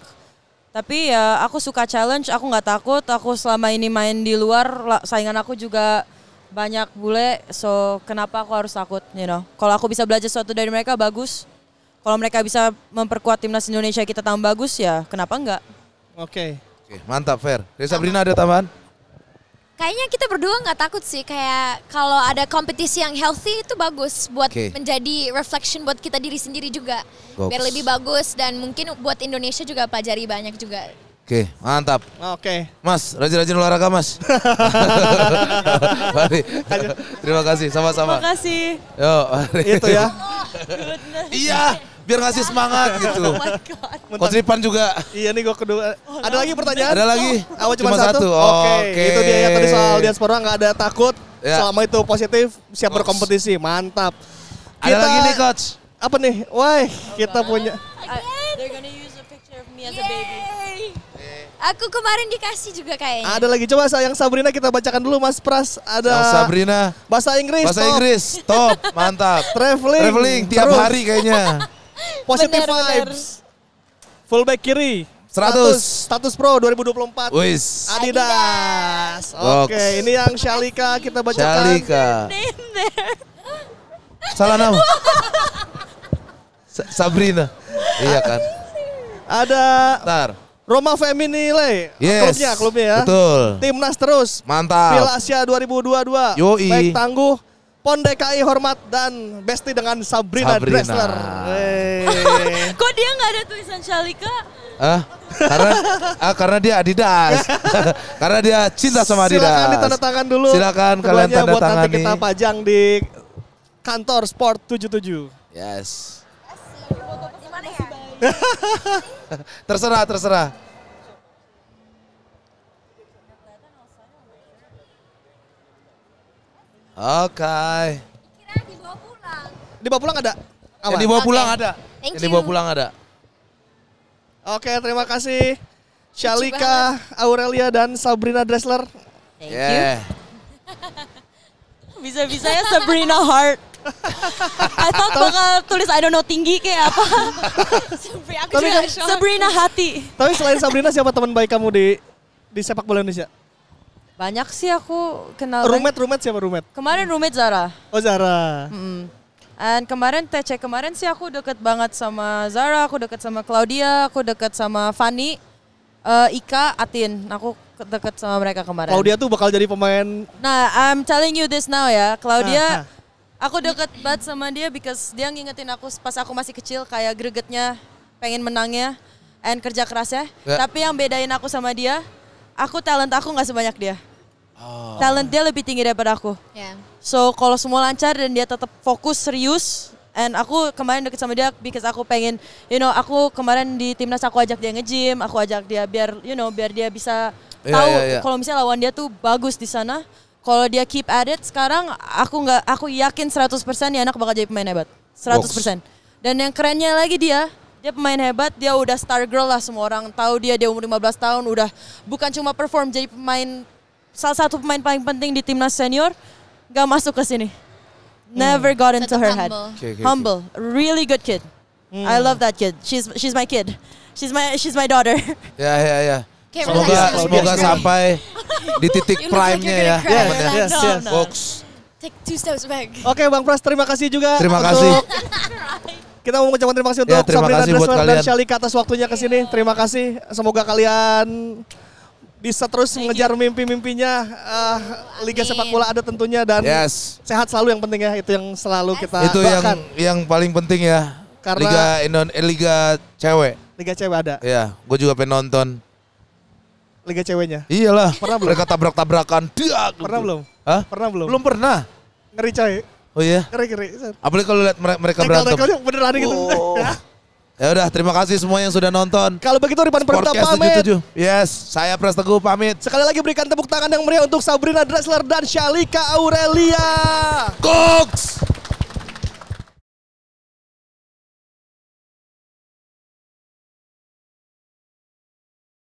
Tapi ya aku suka challenge, aku nggak takut. Aku selama ini main di luar, saingan aku juga banyak bule, so kenapa aku harus takut, you know? Kalau aku bisa belajar sesuatu dari mereka bagus. Kalau mereka bisa memperkuat timnas Indonesia kita tambah bagus ya, kenapa enggak? Oke. Oke, mantap, Fer. Dari Sabrina ada tambahan? Kayaknya kita berdua nggak takut sih. Kayak kalau ada kompetisi yang healthy itu bagus buat Oke. menjadi reflection buat kita diri sendiri juga. Goks. Biar lebih bagus dan mungkin buat Indonesia juga pelajari banyak juga. Oke, mantap. Oke. Mas, rajin-rajin olahraga, Mas. mari. Terima kasih, sama-sama. kasih. Yo, mari. Itu ya. iya, biar ngasih semangat gitu. Oh my god. Coach Ripan juga. Iya nih gua kedua. Ada lagi pertanyaan? Ada lagi? Oh, cuma, Cuma satu. satu. Oke, itu dia ya tadi soal diaspora nggak ada takut. Ya. Selama itu positif, siap berkompetisi. Mantap. Ada lagi nih, Coach. Apa nih? Wah, kita punya. they're gonna use a picture of me as a baby. Yeay. Aku kemarin dikasih juga kayaknya. Ada lagi coba sayang Sabrina kita bacakan dulu Mas Pras. Ada Yang Sabrina. bahasa Inggris. Bahasa top. Inggris, top, mantap. Traveling. Traveling tiap Terus. hari kayaknya. Positive Bener, bener. vibes. Fullback kiri. 100. Status Pro 2024. Wis. Adidas. Box. Oke, ini yang Shalika kita bacakan. Shalika. Salah nama. Sa- Sabrina. Iya kan. Ada Ntar. Roma Feminile. Yes. Klubnya, klubnya ya. Betul. Timnas terus. Piala Mantap. Asia 2022. Yoi. Baik tangguh. Pon DKI hormat dan besti dengan Sabrina, Sabrina. Dressler. Kok dia nggak ada tulisan Shalika? Ah, karena ah, karena dia Adidas. karena dia cinta sama Adidas. Silakan ditanda dulu. Silakan kalian tanda buat nanti tangani. kita pajang di kantor Sport 77. Yes. terserah, terserah. Oke. Kira dibawa pulang. Dibawa pulang ada? Yang Aman. dibawa Oke. pulang ada. Thank Yang dibawa you. pulang ada. Oke, terima kasih. Shalika, Aurelia, dan Sabrina Dressler. Thank you. Yeah. Bisa-bisanya Sabrina Hart. I thought bakal tulis I don't know tinggi kayak apa. Sampai aku Tapi juga kan. Sabrina Hati. Tapi selain Sabrina, siapa teman baik kamu di di sepak bola Indonesia? Banyak sih aku kenal. Roommate, roommate siapa roommate? Kemarin roommate Zara. Oh Zara. Mm. And kemarin TC kemarin sih aku deket banget sama Zara, aku deket sama Claudia, aku deket sama Fanny, eh, Ika, Atin. Aku ke- deket sama mereka kemarin. Claudia tuh bakal jadi pemain Nah, I'm telling you this now ya, Claudia. ah. Aku deket banget sama dia because dia ngingetin aku pas aku masih kecil kayak gregetnya, pengen menangnya, and kerja kerasnya. Ya. Tapi yang bedain aku sama dia, aku talent aku nggak sebanyak dia. Oh. Talent dia lebih tinggi daripada aku. Ya. So kalau semua lancar dan dia tetap fokus serius, and aku kemarin deket sama dia because aku pengen, you know, aku kemarin di timnas aku ajak dia nge-gym, aku ajak dia biar, you know, biar dia bisa Iya, tahu iya, iya. kalau misalnya lawan dia tuh bagus di sana. Kalau dia keep at it, sekarang aku nggak, aku yakin 100% ya anak bakal jadi pemain hebat, 100%. Dan yang kerennya lagi dia, dia pemain hebat, dia udah star girl lah semua orang tahu dia dia umur 15 tahun udah bukan cuma perform jadi pemain salah satu pemain paling penting di timnas senior, gak masuk ke sini. Never got into Tetap her head. humble. Oke, oke, oke. Humble, really good kid. I love that kid. She's she's my kid. She's my she's my daughter. Ya, ya, ya. Semoga semoga sampai di titik like prime-nya you're ya. Yes, No, yes. no. Box. Take two steps back. Oke Bang Pras terima kasih juga Terima kasih. Kita mau mengucapkan terima kasih untuk Ya, terima Sabrina kasih buat kalian. Shalika atas waktunya ke sini. Terima kasih. Semoga kalian bisa terus mengejar mimpi-mimpinya. Eh, Liga Amin. sepak bola ada tentunya dan Yes. sehat selalu yang penting ya. Itu yang selalu kita Itu yang doakan. yang paling penting ya. Karena- Liga Indon eh, Liga cewek. Liga cewek ada. Ya, gue juga pengen nonton. Liga ceweknya. Iyalah, Pernah belum? mereka tabrak-tabrakan. Dak, Pernah belum? Hah? Pernah belum? Belum pernah. Ngeri coy. Oh iya. Ngeri ngeri. Apalagi kalau lihat mere- mereka berantem. Rekal-rekalnya beneran gitu. Oh. Ya udah, terima kasih semua yang sudah nonton. Kalau begitu Ripan Podcast pamit. 77. Yes, saya Pres Teguh pamit. Sekali lagi berikan tepuk tangan yang meriah untuk Sabrina Dressler dan Shalika Aurelia. Koks!